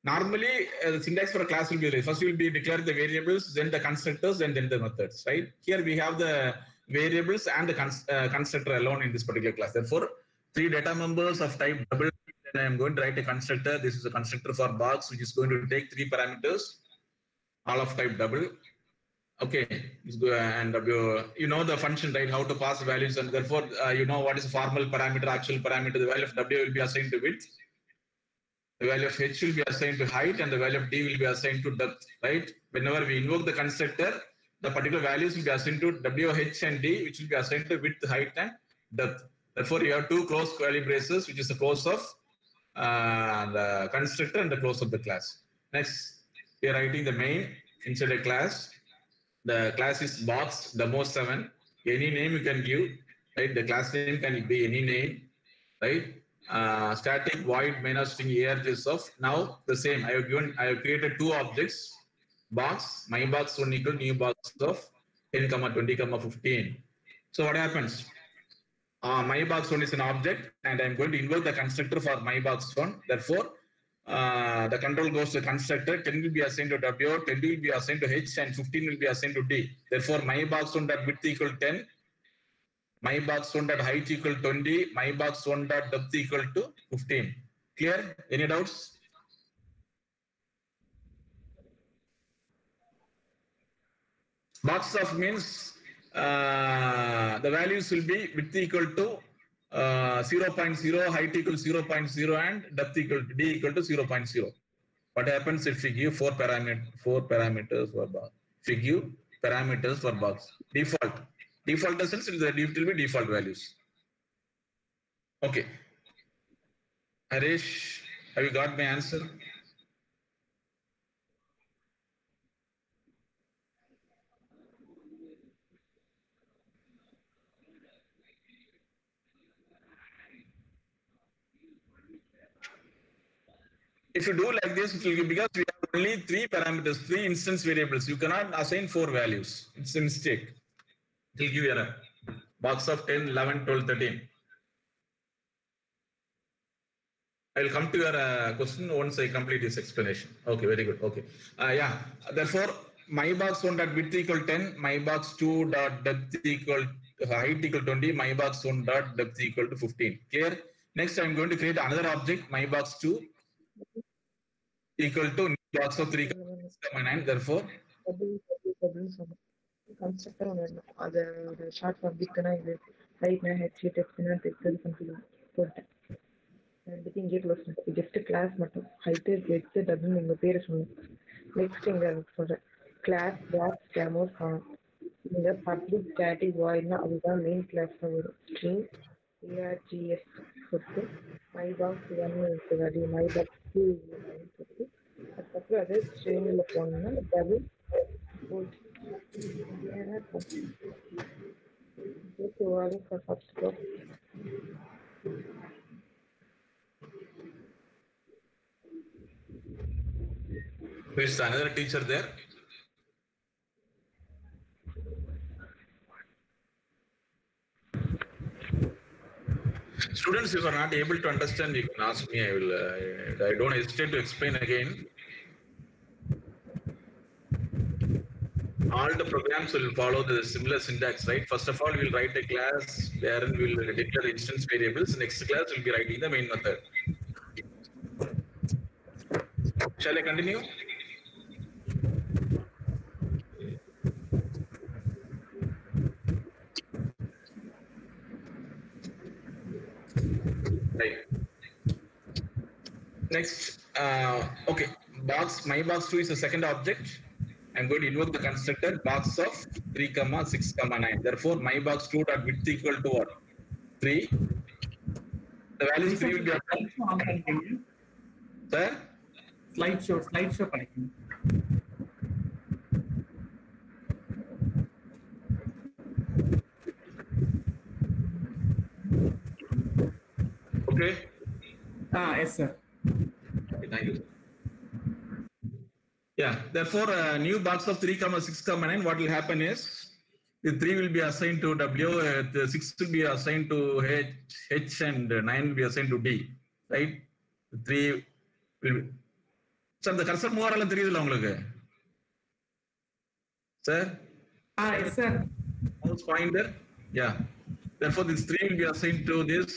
Normally, uh, the syntax for a class will be like, first you will be declaring the variables, then the constructors, and then the methods. Right here, we have the variables and the cons- uh, constructor alone in this particular class. Therefore, three data members of type double. Then I am going to write a constructor. This is a constructor for box, which is going to take three parameters, all of type double. Okay, and you, you know the function, right? How to pass values, and therefore uh, you know what is formal parameter, actual parameter. The value of w will be assigned to width. The value of h will be assigned to height, and the value of d will be assigned to depth. Right? Whenever we invoke the constructor, the particular values will be assigned to w, h, and d, which will be assigned to width, height, and depth. Therefore, you have two close curly braces, which is the close of uh, the constructor and the close of the class. Next, we are writing the main inside a class. The class is box demo seven. Any name you can give, right? The class name can be any name, right? Uh, static void minus string args of now the same. I have given, I have created two objects. Box, my box one equal new box of 10 comma 20 comma 15. So what happens? uh, my box one is an object and I'm going to invoke the constructor for my box one. Therefore, uh, the control goes to constructor, 10 will be assigned to W, 20 will be assigned to H, and 15 will be assigned to D. Therefore, my box one dot width equal 10, my box one dot height equal 20, my box one dot depth equal to 15. Clear? Any doubts? Box of means uh, the values will be width equal to uh, 0.0, height equal 0.0, and depth equal to d equal to 0.0. What happens if we give four parameter four parameters for box? If we give parameters for box, default default essence it will be default values. Okay. Harish, have you got my answer? if you do like this, it will give because we have only three parameters, three instance variables. You cannot assign four values. It's a mistake. It will give error. Box of 10, 11, 12, 13. I will come to your uh, question once I complete this explanation. Okay, very good. Okay. Uh, yeah. Therefore, my box one dot width equal 10, my box two dot depth equal height equal 20, my box one dot depth equal to 15. Clear? Next, I'm going to create another object, my box two equal to box of 3 comma 9 therefore constructor ஒன்று இருக்கும் அது ஒரு short form பிக்குனா இது ஹைட்னா H டெப்த்னா depth something போட்டேன் ரெண்டுத்தையும் இங்கே க்ளோஸ் பண்ணிட்டு ஜஸ்ட் கிளாஸ் மட்டும் ஹைட்டு ஹெச் டபுள்னு உங்கள் பேரை சொல்லுங்க நெக்ஸ்ட் இங்கே சொல்கிறேன் கிளாஸ் கிளாஸ் கேமோ காணும் இங்கே பப்ளிக் ஸ்டாட்டிக் வாய்னா அதுதான் மெயின் கிளாஸில் வரும் ஸ்ட்ரீம் ஏஆர்ஜிஎஸ் கொடுத்து மை பாக்ஸ் ஒன்று இருக்குது அது மை பாக்ஸ் டூ கொடுத்து அதுக்கப்புறம் அது ஸ்ட்ரீமில் போனோம்னா டபுள் போட்டு Is another teacher there? Students, if you are not able to understand, you can ask me. I will. Uh, I don't hesitate to explain again. All the programs will follow the similar syntax, right? First of all, we'll write a class wherein we'll declare instance variables. Next class, we'll be writing the main method. Shall I continue? Right. Next, uh, okay, box, my box 2 is the second object. I'm going to invoke the constructor box of 3 comma 6 comma 9. Therefore, my box 2 dot width equal to what? 3. The value is 3 will be. Sir? Slide show, slide show connecting. Okay. Ah, yes, sir. Okay, thank you. Yeah, therefore, uh, new box of 3 comma 6 comma 9, what will happen is the 3 will be assigned to W, uh, the 6 will be assigned to H, H and uh, 9 will be assigned to D, right? The 3 will be. Sir இந்த cursor மூவாரெல்லாம் தெரியுதுல்ல உங்களுக்கு sir Ah, yes, sir. mouse pointer yeah therefore this 3 will be assigned to this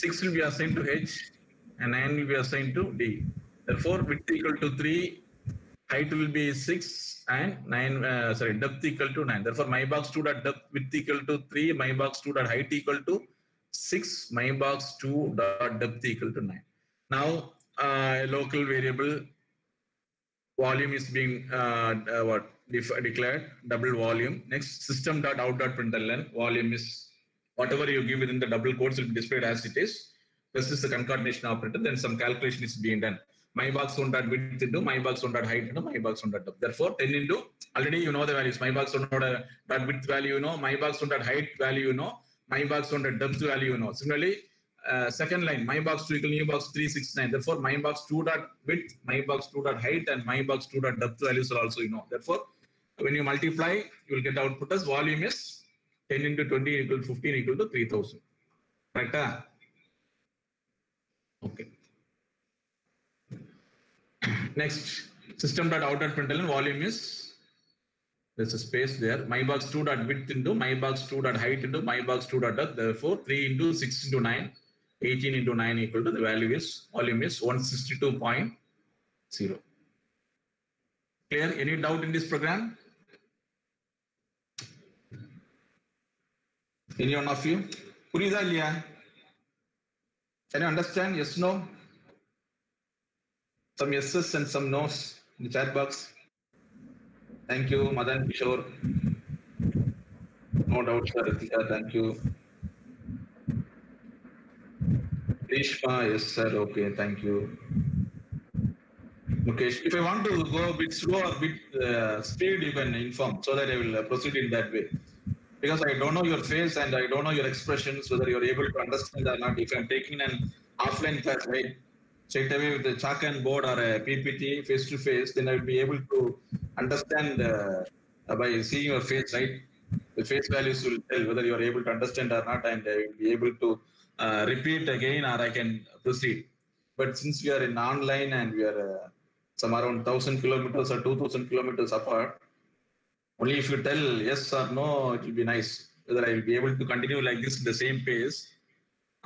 6 will be assigned to h and 9 will be assigned to d therefore width equal to 3 height will be 6 and 9 uh, sorry depth equal to 9 therefore my box 2 dot depth width equal to 3 my box 2 dot height equal to 6 my box 2 dot depth equal to 9 now uh, local variable volume is being uh, uh, what declared. Double volume. Next system dot out dot println. Volume is whatever you give within the double quotes will be displayed as it is. This is the concatenation operator. Then some calculation is being done my box 1 dot width into my box 1 dot height into my box 1 dot depth therefore 10 into already you know the values my box 1 dot, dot width value you know my box 1 dot height value you know my box 1 dot depth value you know similarly uh, second line, my box 2 equal new box 369. Therefore, my box 2 dot width, my box 2 dot height, and my box 2 dot depth values are also you know. Therefore, when you multiply, you will get output as volume is 10 into 20 equal 15 equal to 3000. Right? ah? Okay. Next, system.out.println volume is there's a space there. mybox 2 dot width into mybox 2 dot height into mybox 2 dot depth. Therefore, 3 into 6 into 9, 18 into 9 equal to the value is volume is 162.0. Clear? Any doubt in this program? Any one of you? Can you understand? Yes, no? Some yeses and some no's in the chat box. Thank you, Madan Kishore. No doubt, sir. Thank you. Rishma, yes, sir. Okay, thank you. Okay, if I want to go a bit slow or a bit uh, speed, you can inform so that I will uh, proceed in that way. Because I don't know your face and I don't know your expressions, whether you're able to understand or not. If I'm taking an offline class, right, straight away with the chalk and board or a PPT face to face, then I will be able to understand uh, by seeing your face, right? The face values will tell whether you are able to understand or not, and I will be able to uh, repeat again or I can proceed. But since we are in online and we are uh, some around 1000 kilometers or 2000 kilometers apart, only if you tell yes or no, it will be nice. Whether I will be able to continue like this the same pace,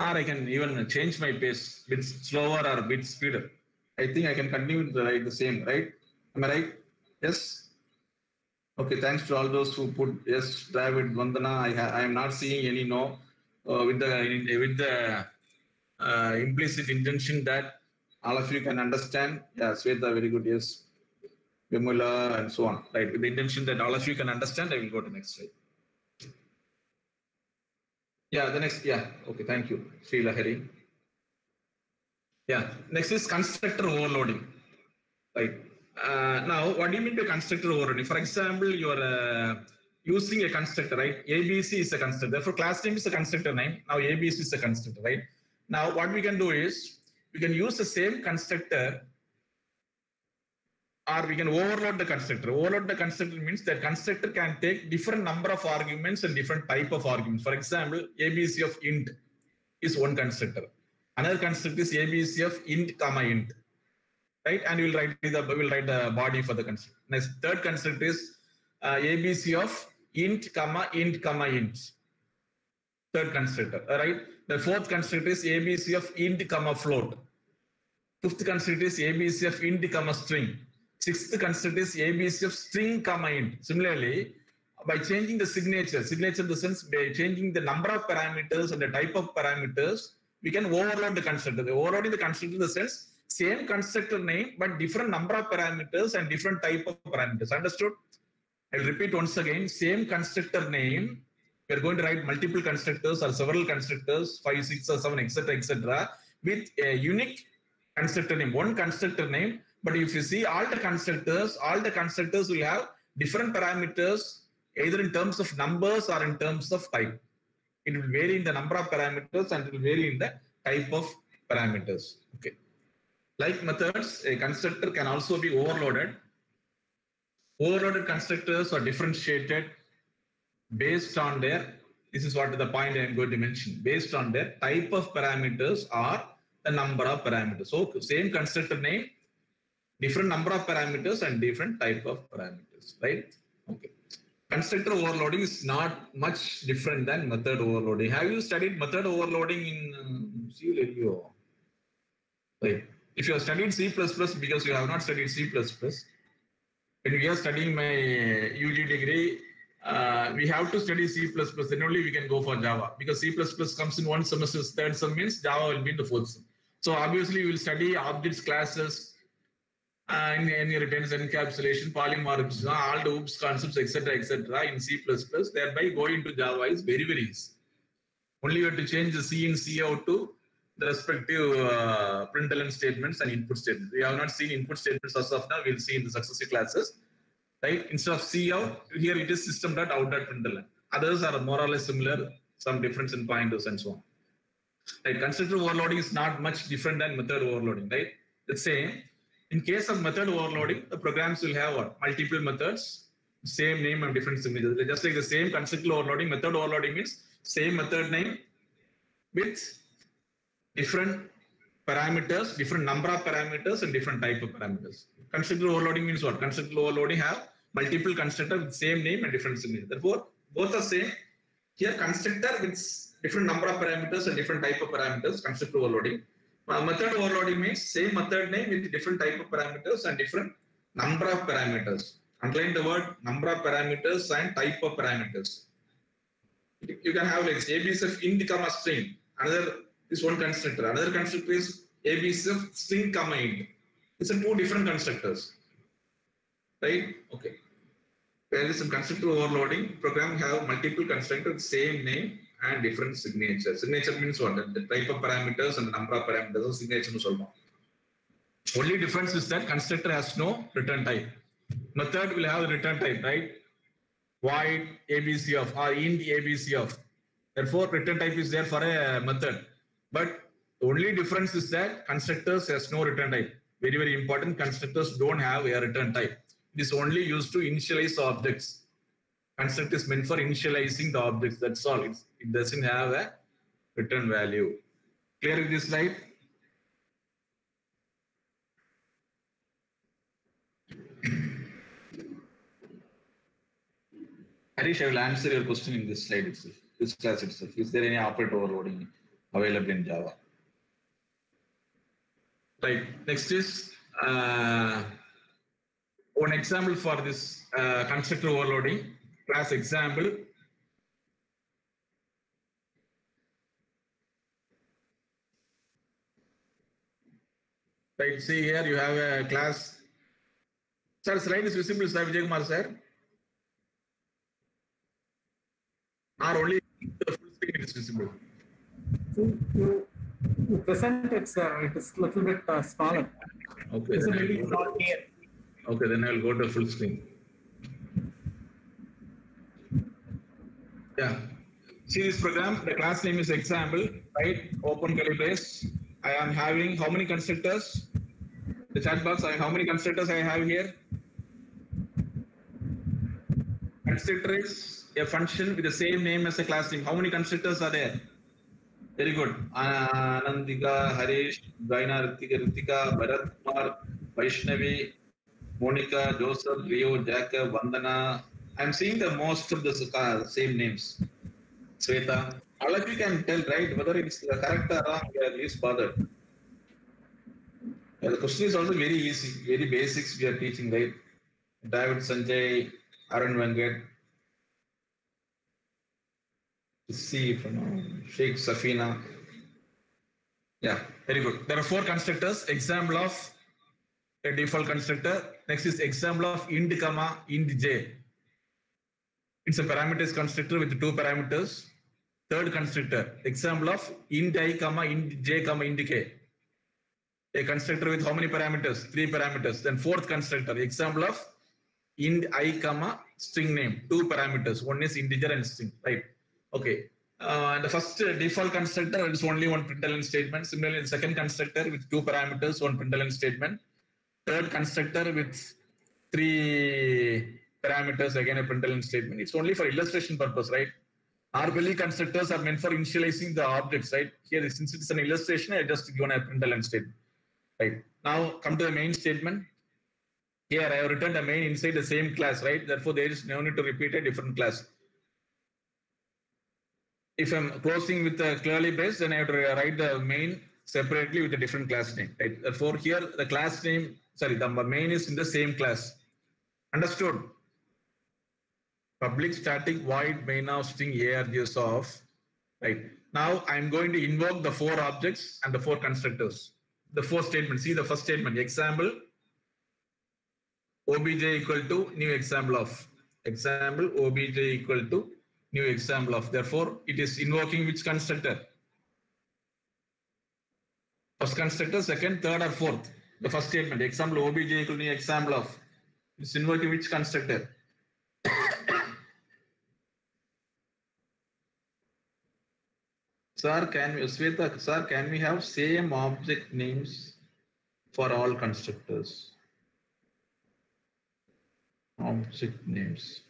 or I can even change my pace, bit slower or bit speeder. I think I can continue the, like the same, right? Am I right? Yes. Okay. Thanks to all those who put yes, David, Vandana. I I am not seeing any no uh, with the with the uh, implicit intention that all of you can understand. Yeah, Sweta, very good. Yes. Vimula and so on. Right. With the intention that all of you can understand, I will go to next slide. Yeah, the next, yeah, okay, thank you, Sri Lahari. Yeah, next is constructor overloading. Right. Uh, now, what do you mean by constructor overloading? For example, you are uh, using a constructor, right? ABC is a constructor. Therefore, class name is a constructor name. Now, ABC is a constructor, right? Now, what we can do is we can use the same constructor or we can overload the constructor. Overload the constructor means that constructor can take different number of arguments and different type of arguments. For example, ABC of int is one constructor. Another constructor is ABC of int comma int, right? And we'll write the we'll write the body for the constructor. Next, third constructor is uh, ABC of int comma int comma int. Third constructor, all right? The fourth constructor is ABC of int comma float. Fifth constructor is ABC of int comma string. Sixth constructor is ABC of string comma int. Similarly, by changing the signature, signature in the sense by changing the number of parameters and the type of parameters, we can overload the constructor. Overloading the constructor in the sense same constructor name but different number of parameters and different type of parameters. Understood? I'll repeat once again. Same constructor name. We are going to write multiple constructors or several constructors, five, six, or seven, etc., etc., with a unique constructor name, one constructor name. But if you see all the constructors, all the constructors will have different parameters, either in terms of numbers or in terms of type. It will vary in the number of parameters and it will vary in the type of parameters. Okay. Like methods, a constructor can also be overloaded. Overloaded constructors are differentiated based on their, this is what the point I'm going to mention, based on their type of parameters or the number of parameters. So same constructor name, different number of parameters and different type of parameters, right? Okay. Constructor overloading is not much different than method overloading. Have you studied method overloading in um, C radio? Right. If you have studied C++ because you have not studied C++, when we are studying my UG degree, uh, we have to study C++, then only we can go for Java because C++ comes in one semester, third sem means Java will be in the fourth sem. So obviously we will study objects, classes, uh, in inheritance, encapsulation, polymorphism, all the OOPS concepts, etc., etc. in C++. Thereby going to Java is very, very easy. Only you have to change the cin C out to the respective uh, println statements and input statements. We have not seen input statements as of now. We'll see in the successive classes. Right? Instead of cout, here it is system.out.println. Others are more or less similar, some difference in pointers and so on. Right? Constructor overloading is not much different than method overloading, right? The same. In case of method overloading, the programs will have what? Multiple methods, same name and different signatures. Just like the same constructor overloading, method overloading means same method name with different parameters, different number of parameters and different type of parameters. Constructor overloading means what? Constructor overloading have multiple constructor with same name and different signature. Therefore, both are same. Here constructor with different number of parameters and different type of parameters, constructor overloading. Method overloading means same method name with different type of parameters and different number of parameters. Underline the word number of parameters and type of parameters. You can have like ABC of int comma string. Another is one constructor. Another constructor is ABC of string comma int. It's a two different constructors. Right? Okay. There is some constructor overloading. Program have multiple constructors, same name and different signature. Signature means what? The type of parameters and number of parameters of signature. Only difference is that constructor has no return type. Method will have a return type, right? Void abc of or int abc of. Therefore, return type is there for a method. But only difference is that constructors has no return type. Very, very important. Constructors don't have a return type. It is only used to initialize objects. Construct is meant for initializing the objects. That's all. It's, it doesn't have a return value. Clear with this slide? Harish, I will answer your question in this slide itself, this class itself. Is there any operator overloading available in Java? Right. Next is uh, one example for this uh, constructor overloading. Class example. Right. See here you have a class. Sir, slide is visible, sir. Vijay Kumar, sir. Or only the full screen is visible. To, to, to present, it's uh, it is a little bit uh, smaller. Okay. Then is not near. okay, then I will go to full screen. Yeah. See this program, the class name is example, right? Open curly brace. I am having how many constructors? The chat box, I, how many constructors I have here? Constructor is a function with the same name as the class name. How many constructors are there? Very good. Anandika, Harish, Gaina, Ritika, Ritika, Bharat Kumar, Vaishnavi, Monica, Joseph, Rio, Jacob, Vandana. I'm seeing the most of the uh, same names. Sweta. All of you can tell, right, whether it's correct or wrong, we are least bothered. The question is also very easy, very basics we are teaching, right? David Sanjay, Arun Venkat. See from now, Sheikh Safina. Yeah, very good. There are four constructors. Example of a default constructor. Next is example of int comma int j. It's a parameters constructor with two parameters. Third constructor, example of int i comma int j comma int k. A constructor with how many parameters? Three parameters. Then fourth constructor, example of int i comma string name, two parameters. One is integer and string, right? Okay. Uh, and the first default constructor is only one println statement. Similarly, the second constructor with two parameters, one println statement. Third constructor with three parameters, again a print println statement. It's only for illustration purpose, right? Normally, constructors are meant for initializing the objects, right? Here, since it's an illustration, I just given a println statement, right? Now, come to the main statement. Here, I have written the main inside the same class, right? Therefore, there is no need to repeat a different class. If I'm closing with a curly brace, then I have to write the main separately with a different class name, right? Therefore, here the class name, sorry, the main is in the same class. Understood? Public static void main of string args of right? Now i'm going to invoke the four objects and the four constructors. The four statements see the first statement example. Obj equal to new example of example obj equal to new example of. Therefore it is invoking which constructor? First constructor second third or fourth? The first statement example obj equal to new example of. It's invoking which constructor Sir, can we, sir, can we have same object names for all constructors? Object names.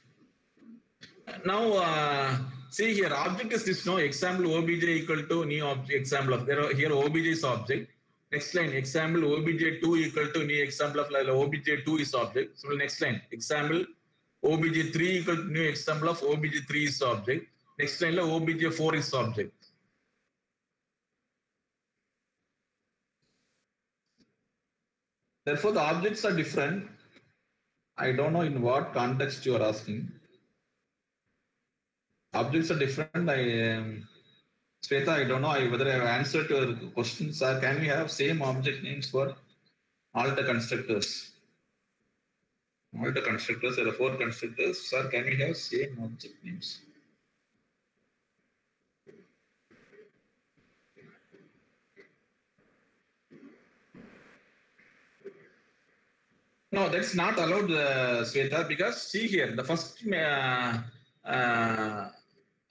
Now, uh, see here, object is this, no, example obj equal to new object, example of, there are, here obj is object. Next line, example obj2 equal to new example of like, obj2 is object. So next line, example obj3 equal to new example of obj3 is object. Next line, obj4 is object. Therefore, the objects are different. I don't know in what context you are asking. Objects are different. I, um, Sweta, I don't know I, whether I have answered your question, sir. Can we have same object names for all the constructors? All the constructors, there are four constructors. Sir, can we have same object names? No, that's not allowed, uh, Sweta, because see here, the first, uh, uh,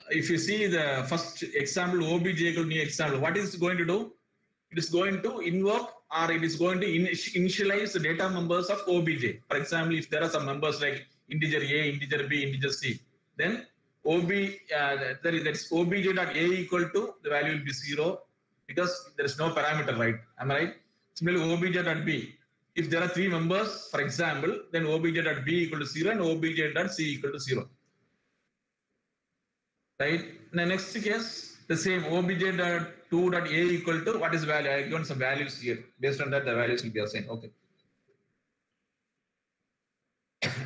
if you see the first example, obj equal new example, what is going to do? It is going to invoke or it is going to init- initialize the data members of obj. For example, if there are some members like integer a, integer b, integer c, then ob uh, that is that's obj dot a equal to the value will be zero because there is no parameter, right? Am I right? Similarly, obj dot b if there are three members, for example, then obj dot b equal to 0 and obj dot c equal to 0. Right? In the next case, the same obj dot 2 dot a equal to what is value? I given some values here. Based on that, the values will be assigned. Okay.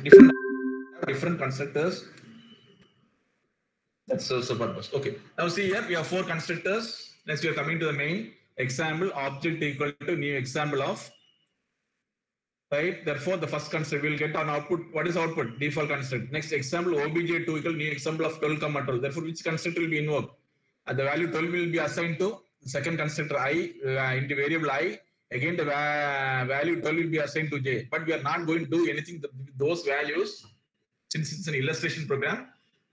different, different constructors. That's also purpose. Okay. Now see here, we have four constructors. Next, we are coming to the main example object equal to new example of right? Therefore, the first construct will get an output. What is output? Default construct. Next example, obj2 equal new example of 12 comma 12. Therefore, which constructor will be invoked? And the value 12 will be assigned to second constructor i uh, into variable i. Again, the va value 12 will be assigned to j. But we are not going to do anything with those values since it's an illustration program.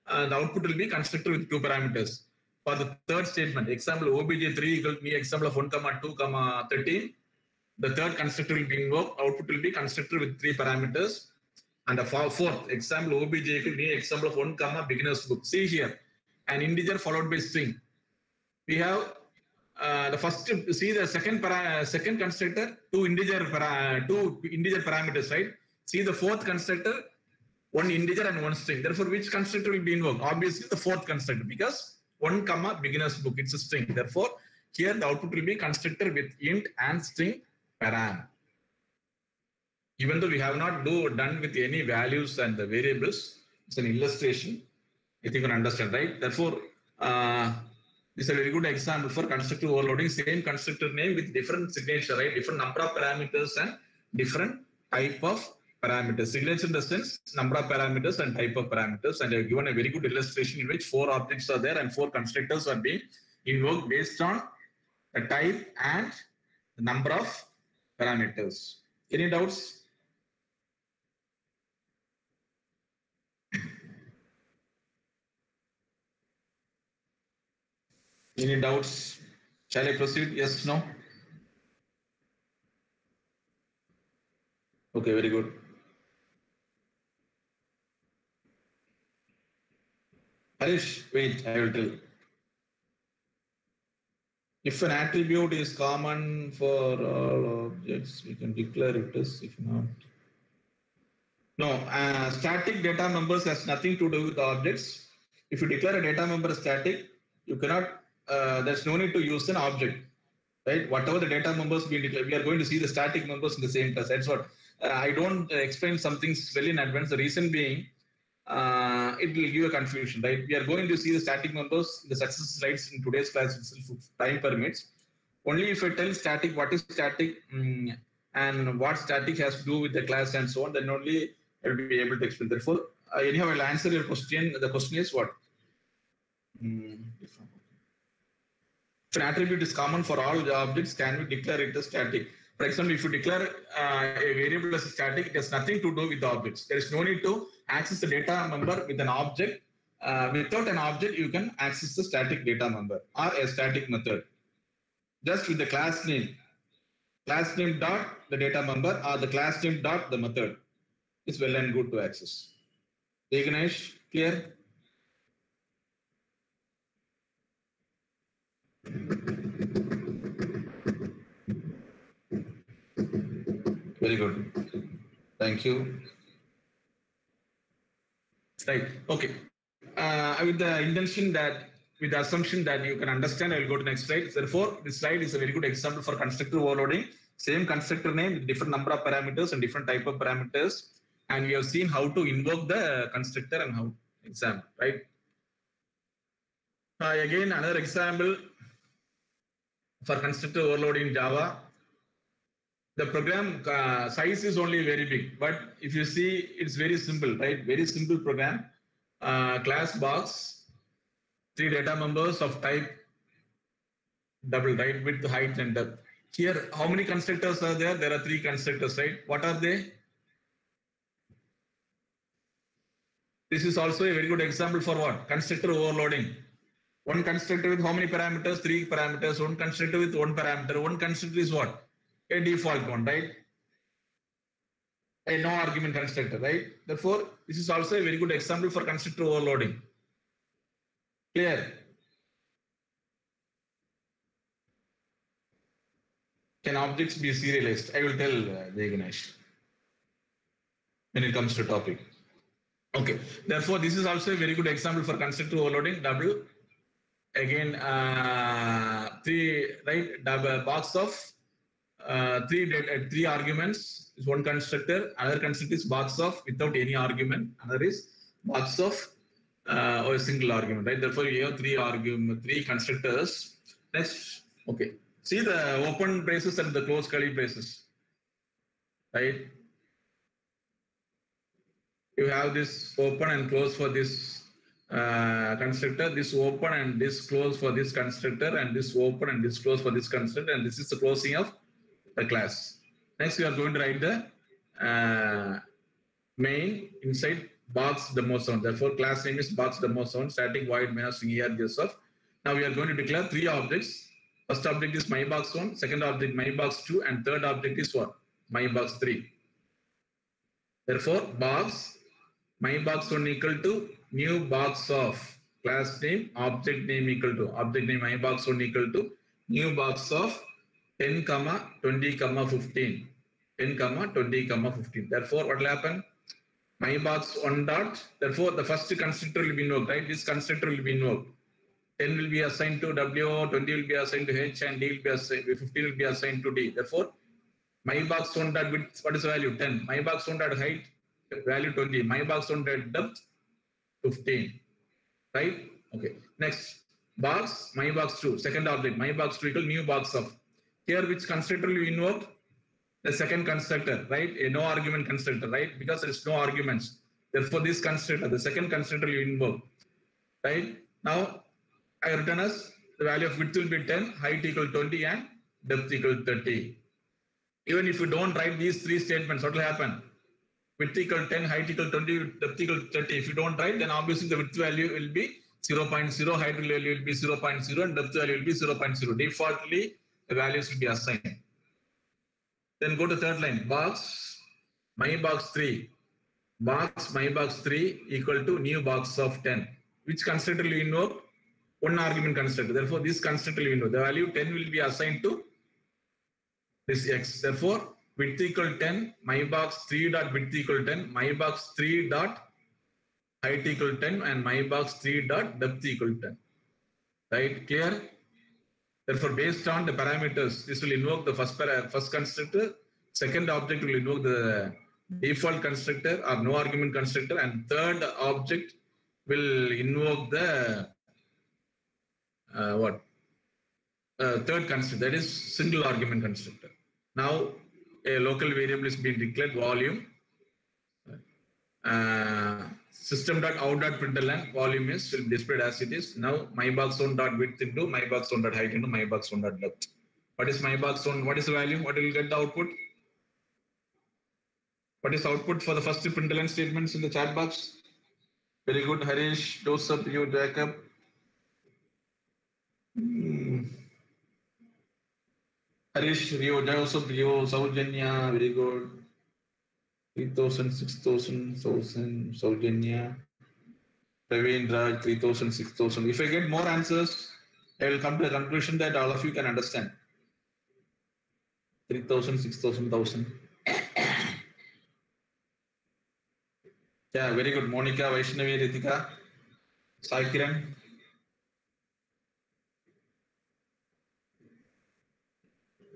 Uh, the output will be constructor with two parameters. For the third statement, example obj3 equal new example of 1 comma 2 comma 13 The third constructor will be invoked. Output will be constructor with three parameters. And the fourth example, obj equal to example of one comma beginner's book. See here, an integer followed by string. We have uh, the first see the second para, second constructor two integer para, two integer parameters right see the fourth constructor one integer and one string therefore which constructor will be invoked obviously the fourth constructor because one comma beginner's book it's a string therefore here the output will be constructor with int and string param even though we have not do done with any values and the variables it's an illustration I think you can understand right therefore uh, this is a very good example for constructor overloading. Same constructor name with different signature, right? Different number of parameters and different type of parameters. Signature in the sense number of parameters and type of parameters. And I've given a very good illustration in which four objects are there and four constructors are being invoked based on the type and the number of parameters. Any doubts? Any doubts? Shall I proceed? Yes, no? Okay, very good. Harish, wait, I will tell. If an attribute is common for all objects, we can declare it as if not. No, uh, static data members has nothing to do with the objects. If you declare a data member static, you cannot uh, there's no need to use an object, right? Whatever the data members being declared, we are going to see the static members in the same class. That's what uh, I don't explain some things well in advance. The reason being, uh, it will give a confusion, right? We are going to see the static members in the success slides in today's class itself, time permits. Only if I tell static what is static mm, and what static has to do with the class and so on, then only I will be able to explain. Therefore, uh, anyhow, I'll answer your question. The question is what? Mm. If an attribute is common for all the objects, can we declare it as static? For example, if you declare uh, a variable as static, it has nothing to do with the objects. There is no need to access the data member with an object. Uh, without an object, you can access the static data member or a static method. Just with the class name, class name dot the data member or the class name dot the method is well and good to access. Hey, Ganesh, clear? Very good. Thank you. Right. Okay. Uh, with the intention that, with the assumption that you can understand, I will go to next slide. Therefore, this slide is a very good example for constructor overloading. Same constructor name different number of parameters and different type of parameters. And we have seen how to invoke the constructor and how example, right? Uh, again, another example for constructor overloading Java. The program uh, size is only very big, but if you see, it's very simple, right? Very simple program. Uh, class box, three data members of type double, right? Width, height, and depth. Here, how many constructors are there? There are three constructors, right? What are they? This is also a very good example for what? Constructor overloading. One constructor with how many parameters? Three parameters. One constructor with one parameter. One constructor is what? A default one, right? A no argument constructor, right? Therefore, this is also a very good example for constructor overloading. Clear? Can objects be serialized? I will tell uh, when it comes to topic. Okay. Therefore, this is also a very good example for constructor overloading. Double again uh, three right double box of uh, three data, three arguments is one constructor. Another constructor is box of without any argument. Another is box of uh, or a single argument. Right. Therefore, you have three argument, three constructors. Next, okay. See the open braces and the closed curly braces. Right. You have this open and close for this uh, constructor, this open and this close for this constructor, and this open and this close for this constructor, and this is the closing of the class. Next, we are going to write the uh, main inside box demo sound. Therefore, class name is box demo sound, static void minus ER Joseph. Now we are going to declare three objects. First object is my box one, second object my box two, and third object is what? My box three. Therefore, box my box one equal to new box of class name object name equal to object name my box one equal to new box of 10 comma 20 comma 15 10 comma 20 comma 15 therefore what will happen? My box one dot. Therefore the first constructor will be invoked right? This constructor will be invoked. 10 will be assigned to w 20 will be assigned to h and d will be assigned 15 will be assigned to d. Therefore my box one dot width what is the value? 10 my box one dot height value 20 my box one dot depth 15 right? Okay. Next. Box my box 2 second object. My box 2 equal new box of here which constructor you invoke? The second constructor right? A no argument constructor right? Because there is no arguments. Therefore this constructor the second constructor you invoke right? Now i return as the value of width will be 10 height equal 20 and depth equal 30 even if you don't write these three statements what will happen? Width equal 10 height equal 20 depth equal 30 if you don't write then obviously the width value will be 0.0 height value will be 0.0 and depth value will be 0.0 defaultly the values will be assigned. Then go to third line box my box 3 box my box 3 equal to new box of 10 which constructor will invoke? One argument constructor therefore this constructor will invoke. The value 10 will be assigned to this x. Therefore width equal 10 my box 3 dot width equal 10 my box 3 dot height equal 10 and my box 3 dot depth equal 10 right? Clear therefore based on the parameters this will invoke the first para first constructor. Second object will invoke the default constructor or no argument constructor. And third object will invoke the uh, what? Uh, third constructor that is single argument constructor. Now a local variable is being declared volume. Uh, system dot out dot println volume is be displayed as it is. Now my box one dot width into my box one dot height into my box one dot depth what is my box one what is the value? What will get the output? What is output for the first println statements in the chat box? Very good harish. Joseph you jacob. Hmm. harish rio joseph rio saujanya very good 3000, 6000, 1000, Saujanya, Praveen Raj, 3000, 6000. If I get more answers, I will come to the conclusion that all of you can understand. 3000, 6000, 1000. Yeah, very good. Monica, Vaishnavi, Ritika, Sai Kiran.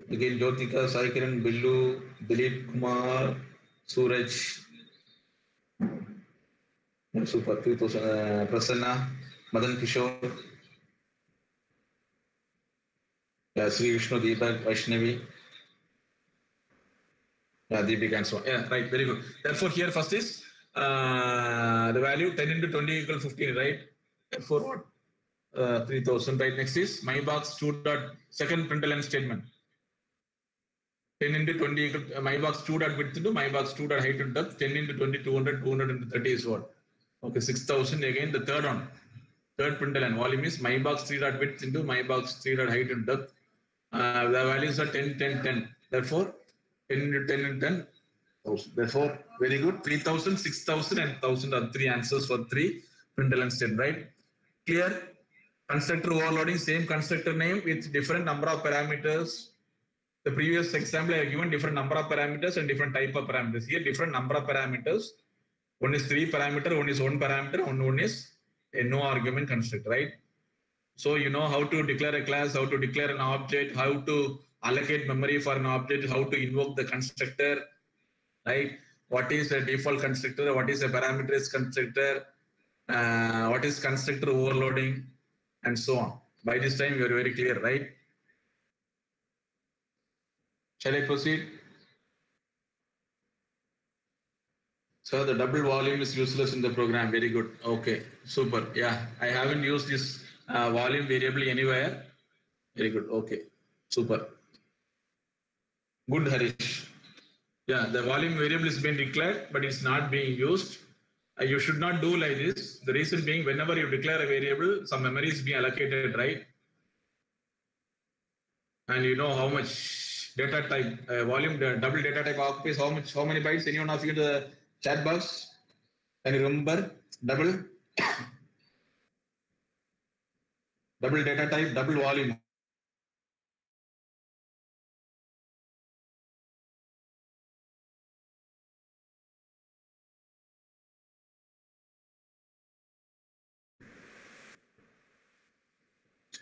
Again, Jyotika, Sai Kiran, Billu, Dilip Kumar, Suraj तो प्रसन्ना मदन किशोर या श्री विष्णु दीपक वैष्णवी या Deepik right very good therefore here first is the value 10 into 20 equal 15 right therefore what 3000 right next is my box 2 dot second println and statement 10 into 20 equal uh, my box 2 dot width into my box 2 dot height and depth 10 into 20 200 200 into 30 is what? Okay 6000 again the third one. Third println volume is my box 3 dot width into my box 3 dot height and depth. Uh, the values are 10 10 10 therefore 10 into 10 and 10 thousand. therefore very good. 3000 6000 and 1000 are three answers for three println state right? Clear? Constructor overloading same constructor name with different number of parameters the previous example I have given different number of parameters and different type of parameters. Here different number of parameters. One is three parameter, one is one parameter, and one is a no argument construct, right? So you know how to declare a class, how to declare an object, how to allocate memory for an object, how to invoke the constructor, right? What is a default constructor? What is a parameterized constructor? Uh, what is constructor overloading, and so on. By this time, you are very clear, right? Shall I proceed? So the double volume is useless in the program. Very good. Okay, super. Yeah, I haven't used this uh, volume variable anywhere. Very good. Okay, super. Good, Harish. Yeah, the volume variable is being declared, but it's not being used. Uh, you should not do like this. The reason being, whenever you declare a variable, some memory is being allocated, right? and you know how much data type, uh, volume, double data type occupies how much, how many bytes? Anyone you in the chat box? Can you remember? Double, double data type, double volume.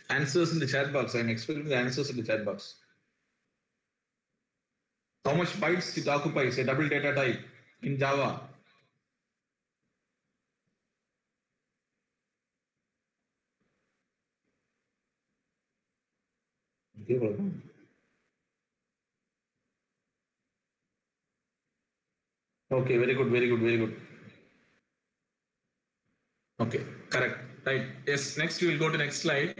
Answers in the chat box. I'm explaining the answers in the chat box. How much bytes it occupies a double data type in Java? Okay. Okay, very good, very good, very good. Okay, correct. Right. Yes, next we will go to next slide.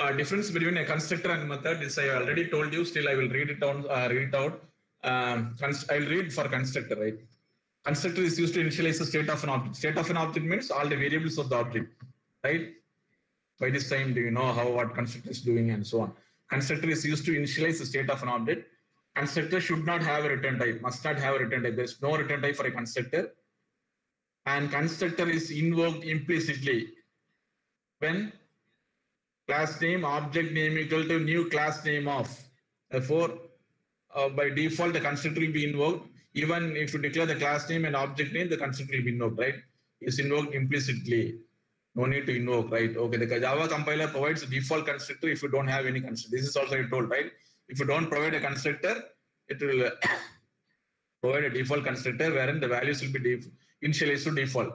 Uh, difference between a constructor and method is I already told you, still I will read it on uh, read it out. Um, I will read for constructor, right? Constructor is used to initialize the state of an object. State of an object means all the variables of the object, right? By this time, do you know how what constructor is doing and so on? Constructor is used to initialize the state of an object. Constructor should not have a return type, must not have a return type. There's no return type for a constructor. And constructor is invoked implicitly when class name object name equal to new class name of. Therefore, uh, by default, the constructor will be invoked. Even if you declare the class name and object name, the constructor will be invoked, right? It's invoked implicitly. No need to invoke, right? Okay, the Java compiler provides a default constructor if you don't have any constructor. This is also I told, right? If you don't provide a constructor, it will uh, provide a default constructor wherein the values will be def- initialized to default.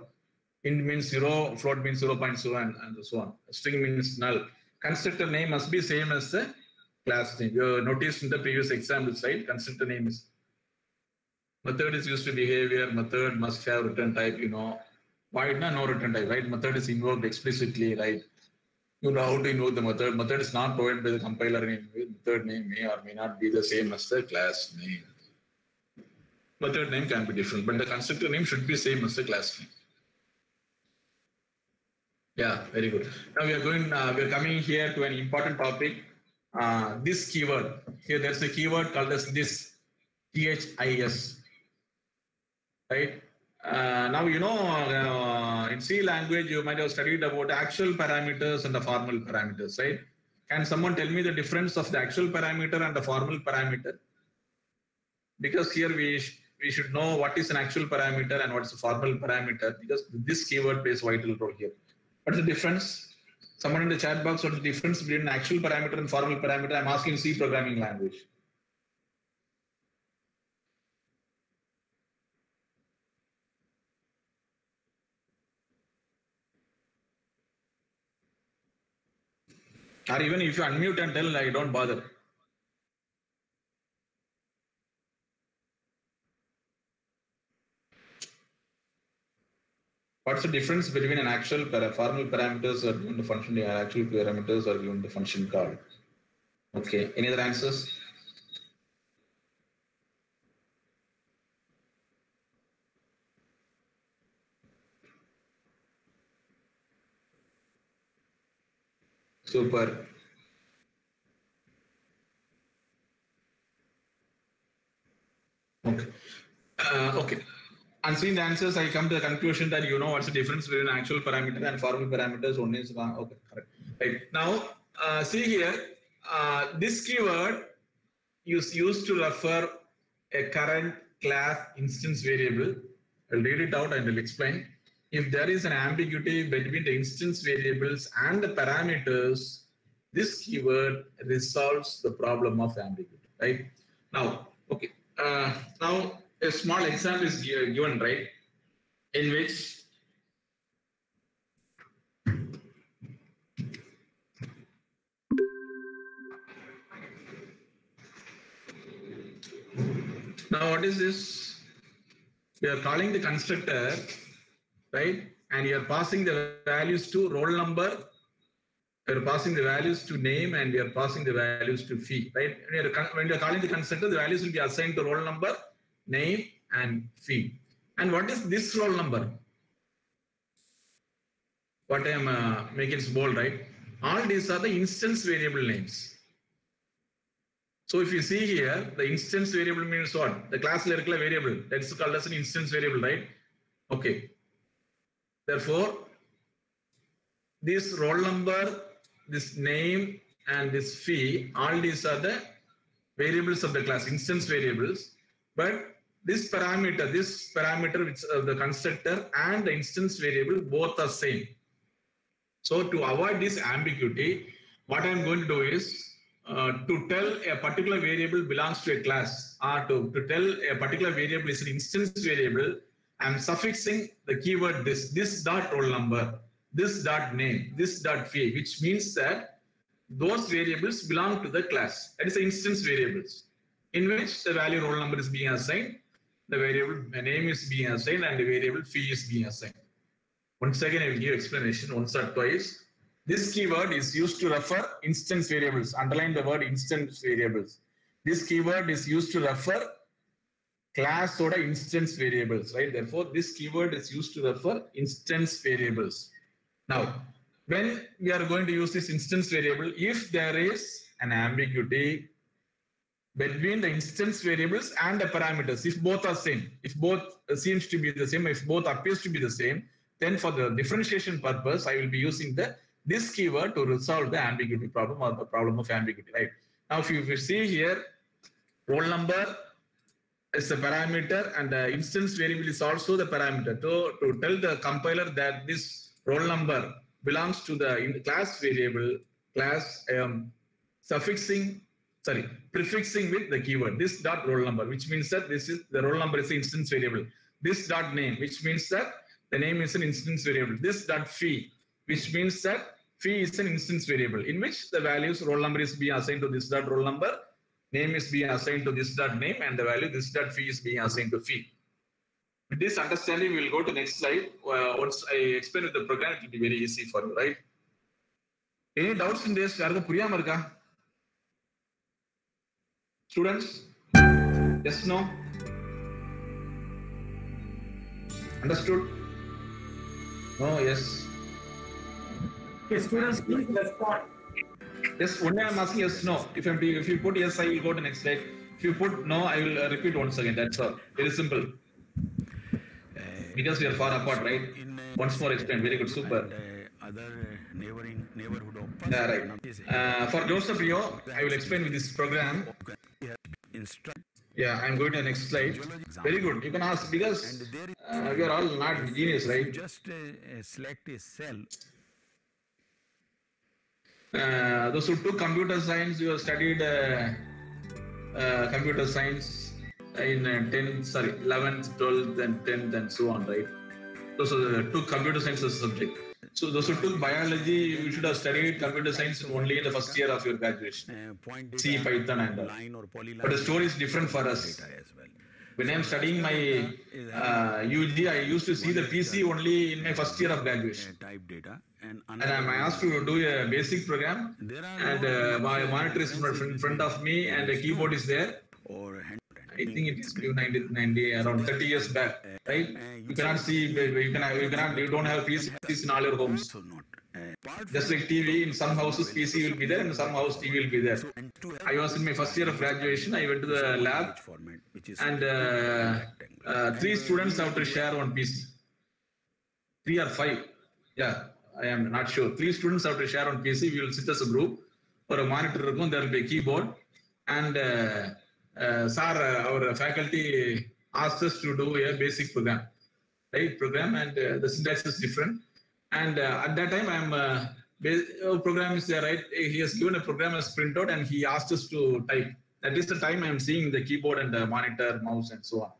Int means zero, float means 0.0 and, and so on. String means null. Constructor name must be same as the class name. You noticed in the previous examples, right? Constructor name is method is used to behavior. Method must have return type. You know, why not no return type, right? Method is invoked explicitly, right? You know how to invoke the method. Method is not provided by the compiler name. Method name may or may not be the same as the class name. Method name can be different, but the constructor name should be same as the class name. Yeah, very good. Now we are going, uh, we are coming here to an important topic. Uh, this keyword. Here there's a keyword called as this, THIS. Right? Uh, now you know uh, in C language you might have studied about actual parameters and the formal parameters, right? Can someone tell me the difference of the actual parameter and the formal parameter? Because here we we should know what is an actual parameter and what is a formal parameter because this keyword plays vital role here. What's the difference? Someone in the chat box, what's the difference between an actual parameter and formal parameter? I'm asking C programming language. Or even if you unmute and tell, I don't bother. What's the difference between an actual para formal parameters or given the function actual parameters are given the function call? Okay, any other answers? Super. Okay. Uh, okay. Answering the answers, I come to the conclusion that you know what's the difference between actual parameter and formal parameters. One is one. Okay, correct. Right. Now, uh, see here, uh, this keyword is used to refer a current class instance variable. I'll read it out and I'll explain. If there is an ambiguity between the instance variables and the parameters, this keyword resolves the problem of ambiguity, right? Now, okay. Uh, now, a small example is given, right? In which now what is this? We are calling the constructor, right? And you are passing the values to roll number. We are passing the values to name and we are passing the values to fee, right? When are, when you are calling the constructor, the values will be assigned to roll number, name and fee, And what is this roll number? What I am uh, making it bold, right? All these are the instance variable names. So if you see here, the instance variable means what? The class lyrical variable. That's called as an instance variable, right? Okay. Therefore, this roll number, this name, and this fee, all these are the variables of the class, instance variables. But this parameter, this parameter, which uh, the constructor and the instance variable both are same. So to avoid this ambiguity, what I'm going to do is uh, to tell a particular variable belongs to a class or to, to tell a particular variable is an instance variable, I'm suffixing the keyword this, this dot roll number, this dot name, this dot fee, which means that those variables belong to the class. That is the instance variables in which the value roll number is being assigned, the variable name is being assigned, and the variable fee is being assigned. Once again, I will give explanation once or twice. This keyword is used to refer instance variables. Underline the word instance variables. This keyword is used to refer class or instance variables, right? Therefore, this keyword is used to refer instance variables. Now, when we are going to use this instance variable, if there is an ambiguity between the instance variables and the parameters, if both are same, if both seems to be the same, if both appears to be the same, then for the differentiation purpose, I will be using the this keyword to resolve the ambiguity problem or the problem of ambiguity, right? Now, if you, if you see here, roll number is a parameter and the instance variable is also the parameter. To, to tell the compiler that this roll number belongs to the class variable, class um, suffixing, sorry, prefixing with the keyword, this dot roll number, which means that this is the roll number is the instance variable. This dot name, which means that the name is an instance variable. This dot fee, which means that fee is an instance variable in which the values roll number is being assigned to this dot roll number, name is being assigned to this dot name, and the value this dot fee is being assigned to fee. With this understanding, we will go to next slide. Uh, once I explain with the program, it will be very easy for you, right? Any doubts in this? யாருக்கும் புரியாம இருக்கா? Students? Yes, no? Understood? No, yes. Okay, students, please respond. Yes, only I'm asking yes, no. If I'm if you put yes, I will go to next slide. If you put no, I will uh, repeat once again. That's all. Very simple. Because we are far apart, right? Once more explain. Very good, super. other neighboring neighborhood Yeah, right. Uh, for those of you, I will explain with this program. Yeah, I'm going to the next slide. Very good. You can ask because uh, we are all not genius, right? just uh, uh, select a cell Uh, those who took computer science, you have studied uh, uh, computer science in uh, 10th, sorry, 11th, 12th, and 10th, and so on, right? Those who took computer science as a subject. So those who took biology, you should have studied computer science only in the first year of your graduation. uh, C, Python, and all. line or polyline But the story is different for us. data as well When I'm studying my uh, UG, I used to see the PC only in my first year of graduation. uh, and And I'm asked to do a basic program, and uh, my monitor is in front- front of me, and the keyboard is there. I think it is 1990 around 30 years back, right? You cannot see, you cannot, you cannot, you don't have PCs in all your homes. Just like TV, in some houses PC will be there, in some houses TV will be there. I was in my first year of graduation. I went to the lab, and uh, uh, three students have to share one PC. Three or five, yeah, I am not sure. Three students have to share one PC. We will sit as a group. For a monitor, there will be a keyboard, and uh, sir, uh, our faculty asked us to do a basic program, right? Program, and uh, the syntax is different. And uh, at that time, I'm uh, oh, program is there, right? He has given a program as printout, and he asked us to type. That is the time I'm seeing the keyboard and the monitor, mouse, and so on.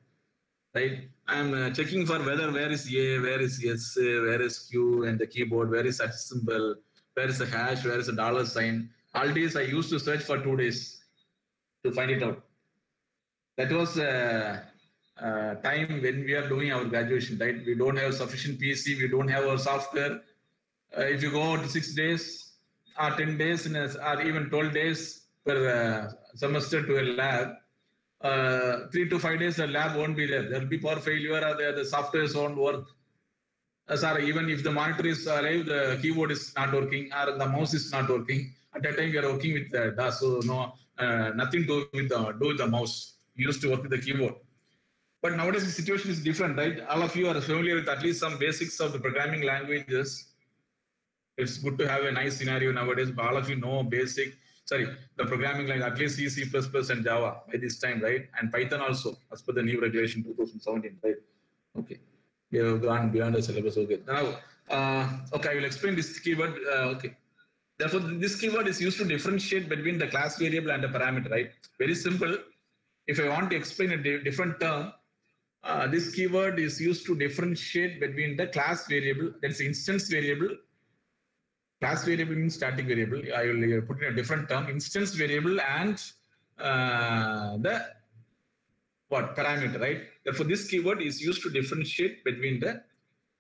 Right? I'm checking for whether where is A, where is S, where is Q, and the keyboard, where is such symbol, where is the hash, where is the dollar sign. All these I used to search for two days to find it out. That was uh, uh, time when we are doing our graduation, right? We don't have sufficient PC, we don't have our software. Uh, if you go to six days or 10 days a, or even 12 days per uh, semester to a lab, uh, three to five days the lab won't be there. There will be power failure or the, the software won't work. Uh, sorry, even if the monitor is alive, the keyboard is not working or the mouse is not working. At that time, we are working with uh, DOS, so no, uh, nothing to do with the do with the mouse. Used to work with the keyboard. But nowadays the situation is different, right? All of you are familiar with at least some basics of the programming languages. It's good to have a nice scenario nowadays. But all of you know basic, sorry, the programming language, at least C, C++ and Java by this time, right? And Python also, as per the new regulation 2017, right? Okay. You have gone beyond the syllabus. Okay. Now, uh, okay, I will explain this keyword. Uh, okay. Therefore, this keyword is used to differentiate between the class variable and the parameter, right? Very simple. If I want to explain a di- different term, uh, this keyword is used to differentiate between the class variable, that's instance variable. Class variable means static variable. I will put in a different term, instance variable and uh, the what parameter, right? Therefore, this keyword is used to differentiate between the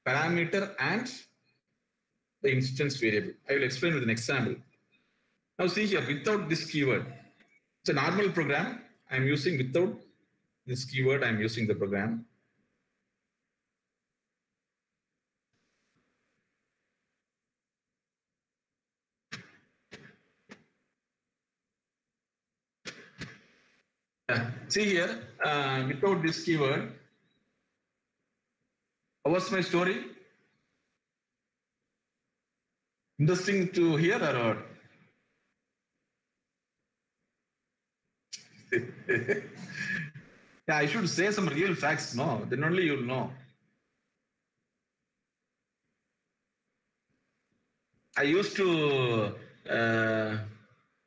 parameter and the instance variable. I will explain with an example. Now see here, without this keyword, it's a normal program. I'm using without this keyword, I'm using the program. See here, uh, without this keyword, what's my story? Interesting to hear or what? yeah, I should say some real facts, no? Then only you'll know. I used to uh, uh,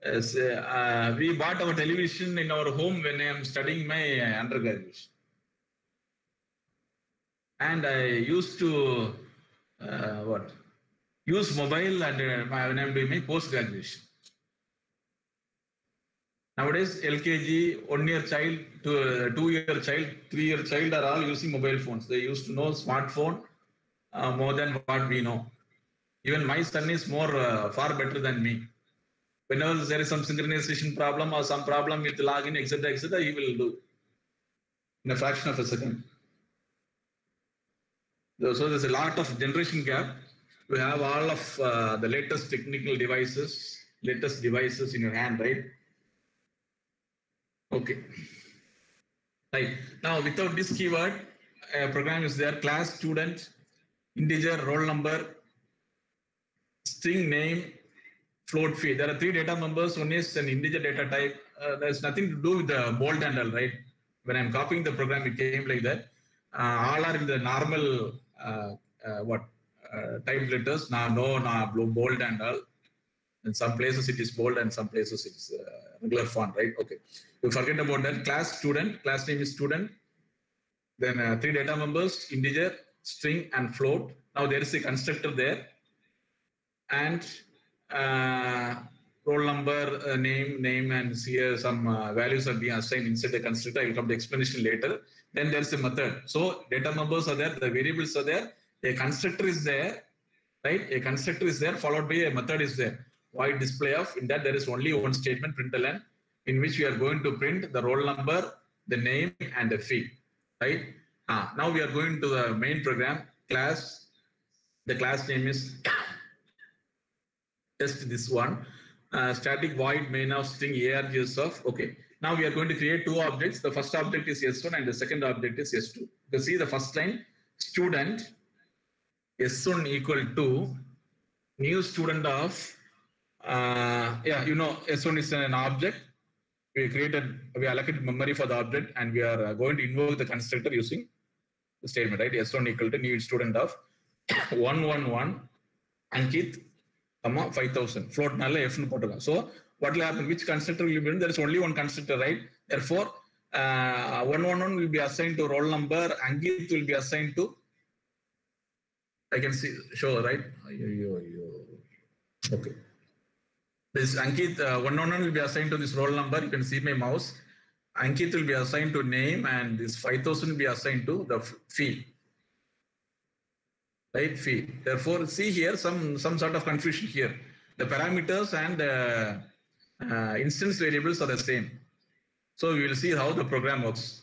uh, we bought our television in our home when I am studying my undergraduate. And I used to uh, what? Use mobile and uh, my- when I'm doing my post graduation. Nowadays, LKG, one year child, to uh, two year child, three year child are all using mobile phones. They used to know smartphone uh, more than what we know. Even my son is more uh, far better than me. Whenever there is some synchronization problem or some problem with login, etc., etc., he will do in a fraction of a second. So so there's a lot of generation gap. You have all of uh, the latest technical devices, latest devices in your hand, right? Okay. Right. Now, without this keyword, a program is there, class, student, integer, roll number, string name, float fee. There are three data members. One is an integer data type. Uh, there's nothing to do with the bold and all, right? When I'm copying the program, it came like that. Uh, all are in the normal, uh, uh, what, uh, type letters. Now, no, no, blue, bold and all. In some places it is bold and some places it's uh, regular font, right? Okay. You forget about that. Class student, class name is student. Then uh, three data members, integer, string, and float. Now there is a constructor there. And uh, roll number, uh, name, name, and here some uh, values are being assigned inside the constructor. I will come to explanation later. Then there's a method. So data members are there, the variables are there, a constructor is there, right? A constructor is there, followed by a method is there. Void display of, in that there is only one statement, println, in which we are going to print the roll number, the name, and the fee, right? Ah, now we are going to the main program, class. The class name is test this one. Uh, static void main of string args of, okay. Now we are going to create two objects. The first object is S1 and the second object is S2. You see the first line, student S1 equal to new student of, uh, yeah, you know, as soon as an object, we created, we allocated memory for the object and we are uh, going to invoke the constructor using the statement, right? S1 equal to new student of 111 Ankit, comma 5000. Float null F. So what will happen? Which constructor will be written? There is only one constructor, right? Therefore, uh, 111 will be assigned to roll number, Ankit will be assigned to, I can see, show, right? Okay. This Ankit, uh, 111 will be assigned to this roll number. You can see my mouse. Ankit will be assigned to name and this 5000 will be assigned to the fee. Right, fee. Therefore, see here some, some sort of confusion here. The parameters and the uh, instance variables are the same. So we will see how the program works.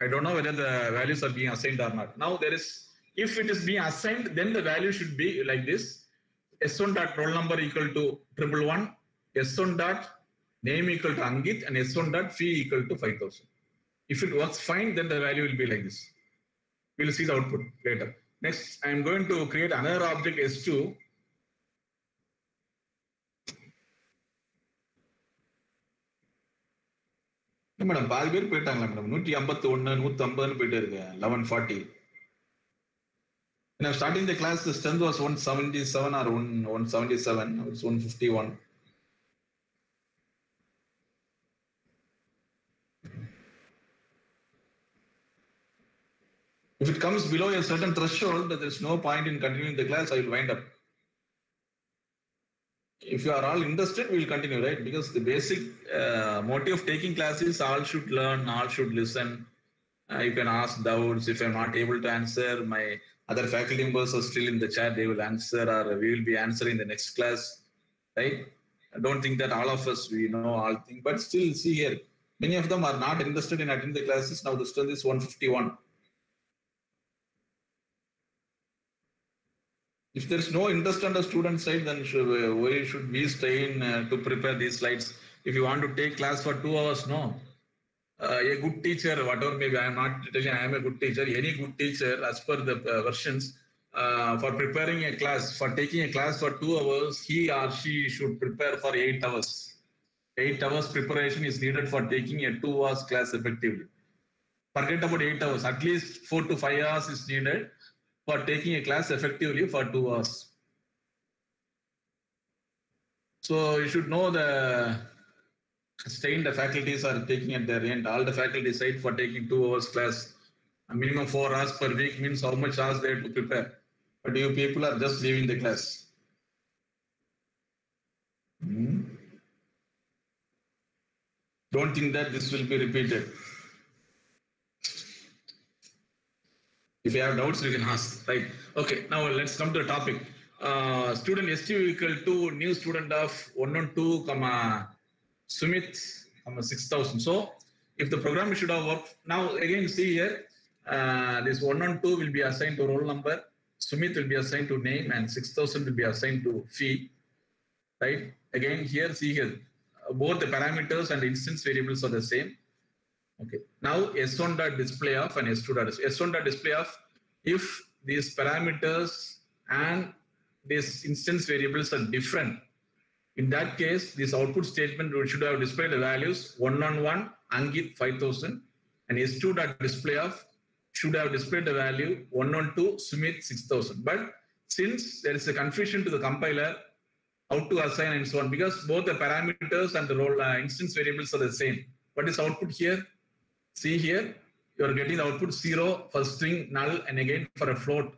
I don't know whether the values are being assigned or not. Now there is, if it is being assigned, then the value should be like this. S1 dot roll number equal to triple one, S1 dot name equal to Angit and S1 dot fee equal to 5000. If it works fine, then the value will be like this. We'll see the output later. Next, I'm going to create another object S2. Madam பாதி பேர் போயிட்டாங்களா madam நூற்றி ஐம்பத்தி ஒன்னு நூத்தி ஐம்பதுன்னு போயிட்டு இருக்கு eleven forty Now, starting the class, the strength was 177 or 177, it's 151. If it comes below a certain threshold, there's no point in continuing the class, I will wind up. If you are all interested, we will continue, right? Because the basic uh, motive of taking classes, all should learn, all should listen. Uh, you can ask doubts. If I'm not able to answer, my other faculty members are still in the chat, they will answer, or we will be answering the next class, right? I don't think that all of us we know all things, but still see here, many of them are not interested in attending the classes. Now the strength is 151. If there's no interest on the student side, then should, why should we strain uh, to prepare these slides? If you want to take class for two hours, no. Uh, a good teacher, whatever maybe I am not telling I am a good teacher, any good teacher as per the uh, versions, uh, for preparing a class, for taking a class for two hours, he or she should prepare for eight hours. Eight hours preparation is needed for taking a two hours class effectively. Forget about eight hours, at least four to five hours is needed for taking a class effectively for two hours. So you should know the strain the faculties are taking at their end. All the faculty side for taking two hours class, a minimum four hours per week means how much hours they have to prepare. But you people are just leaving the class. Hmm. Don't think that this will be repeated. If you have doubts, you can ask. Right. Okay. Now let's come to the topic. Uh, student STU equal to new student of 112, comma Sumit, I'm a 6000. So if the program should have worked, now again see here, uh, this 112 will be assigned to roll number, Sumit will be assigned to name, and 6000 will be assigned to fee. Right. Again here, see here, uh, both the parameters and instance variables are the same. Okay. Now S1 dot display of and S2 dot S1 dot display of if these parameters and these instance variables are different. In that case, this output statement should have displayed the values one on one, Ankit 5000, and S2 dot display of should have displayed the value one on two, Sumit 6000. But since there is a confusion to the compiler, how to assign and so on, because both the parameters and the role uh, instance variables are the same. What is output here? See here, you are getting the output zero for string null and again for a float.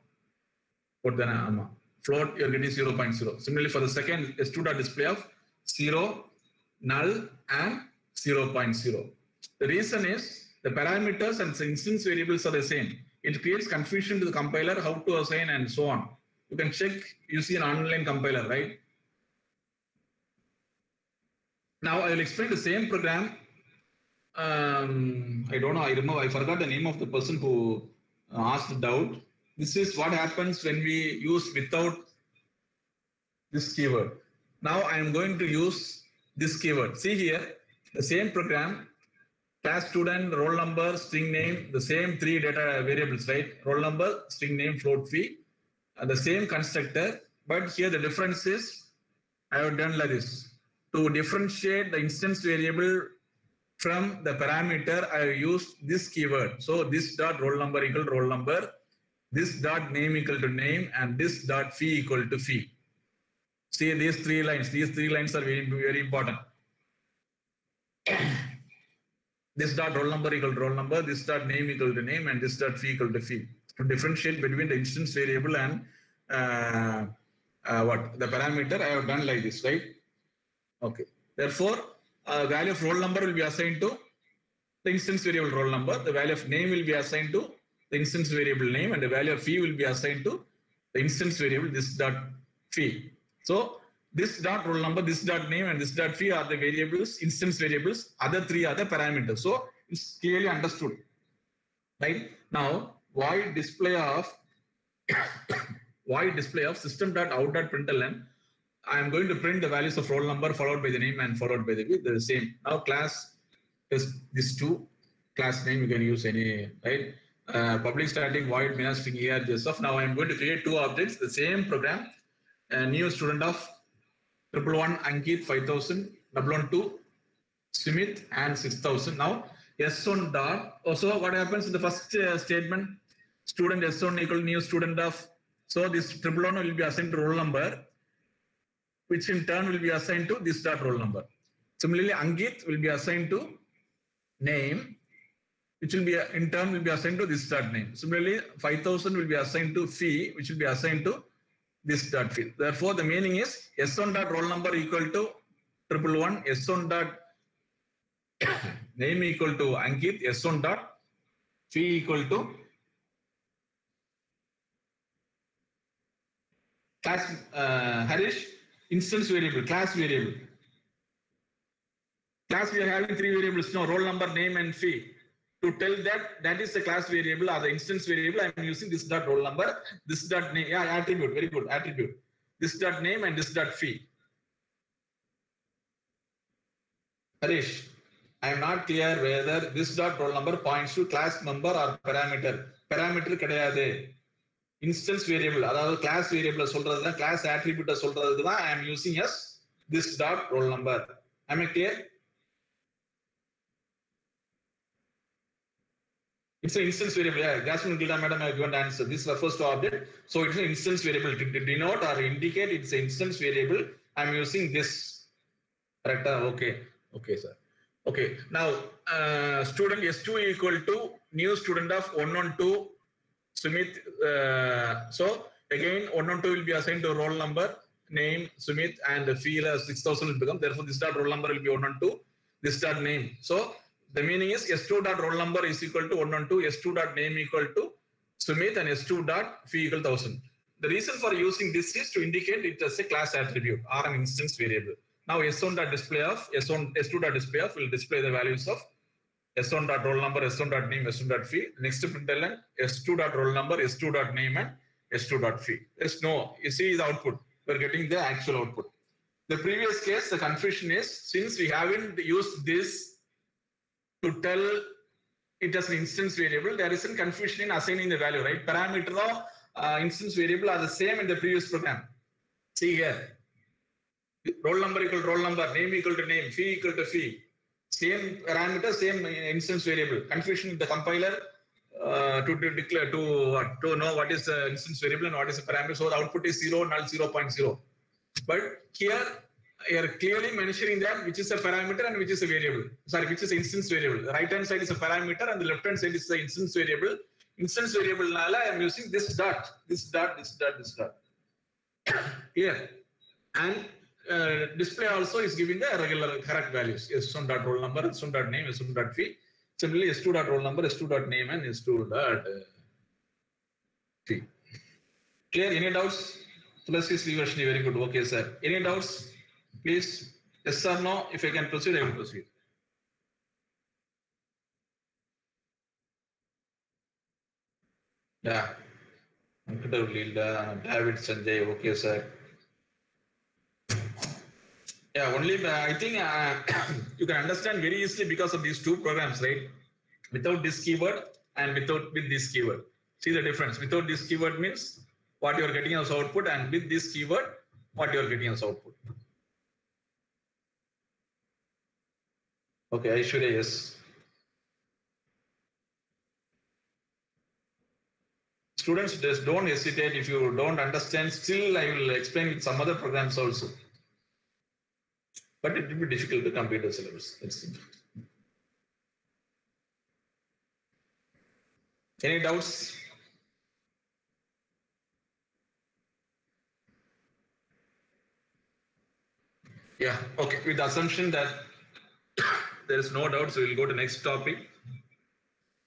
What then? Float, you are getting 0, 0.0. Similarly, for the second S2 dot display of 0, null, and 0, 0.0. The reason is the parameters and the instance variables are the same. It creates confusion to the compiler how to assign and so on. You can check, you see an online compiler, right? Now I will explain the same program um, I don't know. I remember. I forgot the name of the person who asked the doubt. This is what happens when we use without this keyword. Now I am going to use this keyword. See here, the same program, class student, roll number, string name, the same three data variables, right? Roll number, string name, float fee, and the same constructor. But here the difference is I have done like this. To differentiate the instance variable from the parameter, I have used this keyword. So this dot roll number equal roll number, this dot name equal to name, and this dot fee equal to fee. See these three lines. These three lines are very, very important. this dot roll number equal to roll number, this dot name equal to name, and this dot fee equal to fee. To differentiate between the instance variable and uh, uh, what the parameter, I have done like this, right? Okay. Therefore, uh, value of roll number will be assigned to the instance variable roll number. The value of name will be assigned to the instance variable name, and the value of fee will be assigned to the instance variable this dot fee. So this dot roll number, this dot name, and this dot fee are the variables, instance variables. Other three are the parameters. So it's clearly understood, right? Now void display of void display of system dot out dot println I'm going to print the values of roll number followed by the name and followed by the with the same. Now class is this two class name you can use any right. Uh, public static void minus string stuff. Now I'm going to create two objects, the same program. A new student of triple one Ankit five thousand, double one two Sumit and six thousand. Now S1 dot. Also, what happens in the first uh, statement? Student S1 equal new student of. So this triple one will be assigned to roll number, which in turn will be assigned to this dot roll number. Similarly, Ankit will be assigned to name, which will be in turn will be assigned to this dot name. Similarly, 5000 will be assigned to fee, which will be assigned to this dot fee. Therefore, the meaning is S1 dot roll number equal to triple one, S1 dot name equal to Ankit, S1 dot fee equal to class uh, Harish instance variable, class variable. Class we are having three variables now, roll number, name, and fee To tell that that is the class variable or the instance variable, I am using this dot roll number, this dot name, yeah, attribute, very good, attribute. This dot name and this dot fee. Harish, I am not clear whether this dot roll number points to class member or parameter. Parameter கிடையாது instance variable அதாவது class variable சொல்றது தான் class ஆட்ரிபியூட்ட சொல்றதுக்கு தான் ஐ அம் using yes this dot roll number I clear It's an instance variable. Yeah, Gasman Gilda madam have given the answer. This refers to object. So it's an instance variable. To denote or indicate it's an instance variable. I'm using this. Correct? ah? Okay. Okay, sir. Okay. Now, uh, student S2 equal to new student of 112 Sumit. Uh, so again, 112 will be assigned to roll number, name, Sumit, and the field as 6000 will become. Therefore, this dot roll number will be 112. This dot name. So the meaning is S2 dot roll number is equal to 112, S2 dot name equal to Sumit, and S2 dot fee equal 1000. The reason for using this is to indicate it as a class attribute or an instance variable. Now S1 dot display of S1 S2 dot display of will display the values of S1 dot roll number, S1 dot name, S1 dot fee. Next println S2 dot roll number, S2 dot name, and S2 dot fee. Yes, no. You see the output. We're getting the actual output. The previous case, the confusion is since we haven't used this to tell it as an instance variable, there is some confusion in assigning the value, right? Parameter of uh, instance variable are the same in the previous program. See here. Roll number equal to roll number, name equal to name, fee equal to fee. Same parameter, same instance variable. Confusion with the compiler uh, to, to declare to to know what is the instance variable and what is the parameter. So the output is zero, null 0.0. But here are clearly mentioning that which is a parameter and which is a variable. Sorry, which is instance variable. The right hand side is a parameter and the left hand side is the instance variable. Instance variable nala I am using this dot, this dot, this dot, this dot. Here. And uh, display also is giving the regular correct values. S1 dot roll number, S1 dot name, S1 dot fee. Similarly, S2 dot roll number, S2 dot name, and S2 dot uh, fee. Clear? Any doubts? Plus is Vivarshini, very good. Okay, sir. Any doubts? Please, yes or no? If I can proceed, I will proceed. Yeah. David Sanjay, okay, sir. Yeah, only I think uh, you can understand very easily because of these two programs, right? Without this keyword and without with this keyword. See the difference. Without this keyword means what you are getting as output, and with this keyword, what you are getting as output. Okay, Aishwarya, yes. Students, just don't hesitate. If you don't understand, still I will explain with some other programs also. But it will be difficult to complete the syllabus. Any doubts? Yeah, okay. With the assumption that there is no doubt, so we'll go to next topic.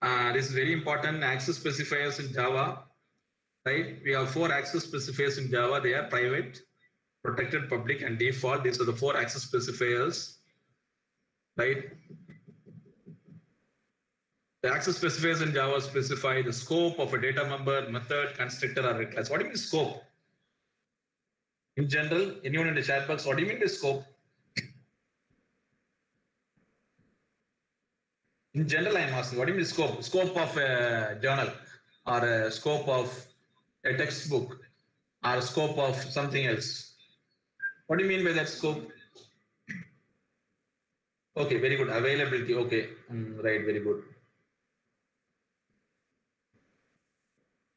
Uh, this is very important. Access specifiers in Java, right? We have four access specifiers in Java. They are private, protected, public, and default. These are the four access specifiers, right? The access specifiers in Java specify the scope of a data member, method, constructor, or class. What do you mean scope? In general, anyone in the chat box, what do you mean by scope? In general, I am asking, what do you mean scope? Scope of a journal or a scope of a textbook or a scope of something else? What do you mean by that scope? Okay, very good. Availability. Okay, Mm, right. Very good.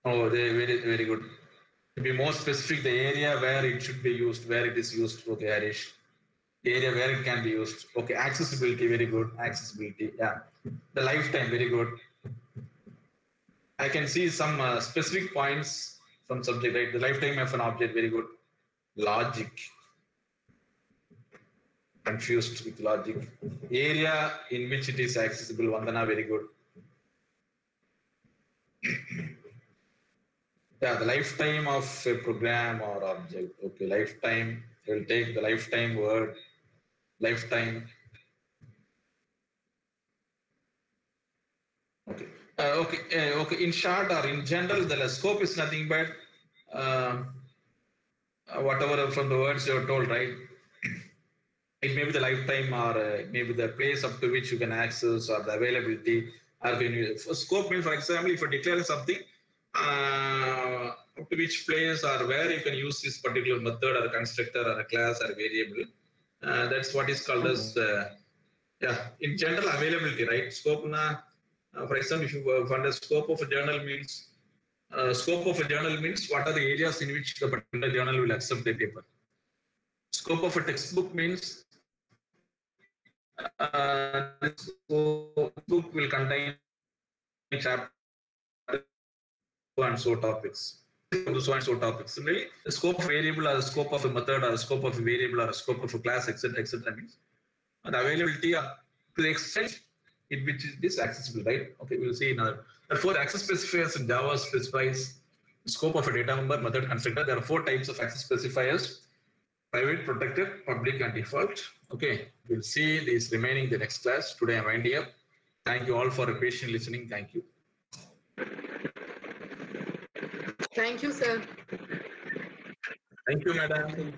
Oh, they very very good. To be more specific, the area where it should be used, where it is used. Okay, Harish. Area where it can be used. Okay, accessibility. Very good. Accessibility. Yeah. The lifetime. Very good. I can see some uh, specific points from subject. Right. The lifetime of an object. Very good. Logic confused with logic. Area in which it is accessible, Vandana, very good. yeah, the lifetime of a program or object. Okay, lifetime. We'll take the lifetime word, lifetime. Okay. Uh, okay. Uh, okay. In short or in general, the scope is nothing but uh, uh, whatever from the words you are told, right? it may be the lifetime or uh, maybe the place up to which you can access or the availability or when you scope means for example if you declare something uh, up to which place or where you can use this particular method or constructor or a class or variable uh, that's what is called as uh, yeah in general availability right scope na uh, for example if you find the scope of a journal means uh, scope of a journal means what are the areas in which the particular journal will accept the paper scope of a textbook means uh, this book will contain chapter and so topics. So and so topics. Similarly, the scope variable or the scope of a method or the scope of a variable or the scope of a class, etc., etc. means the availability to the extent in which it is accessible, right? Okay, we'll see another. Therefore, the access specifiers in Java specifies the scope of a data member method constructor. There are four types of access specifiers private, protected, public, and default. Okay, we'll see these remaining the next class. Today I'm winding up. Thank you all for a patient listening. Thank you. Thank you, sir. Thank you, madam.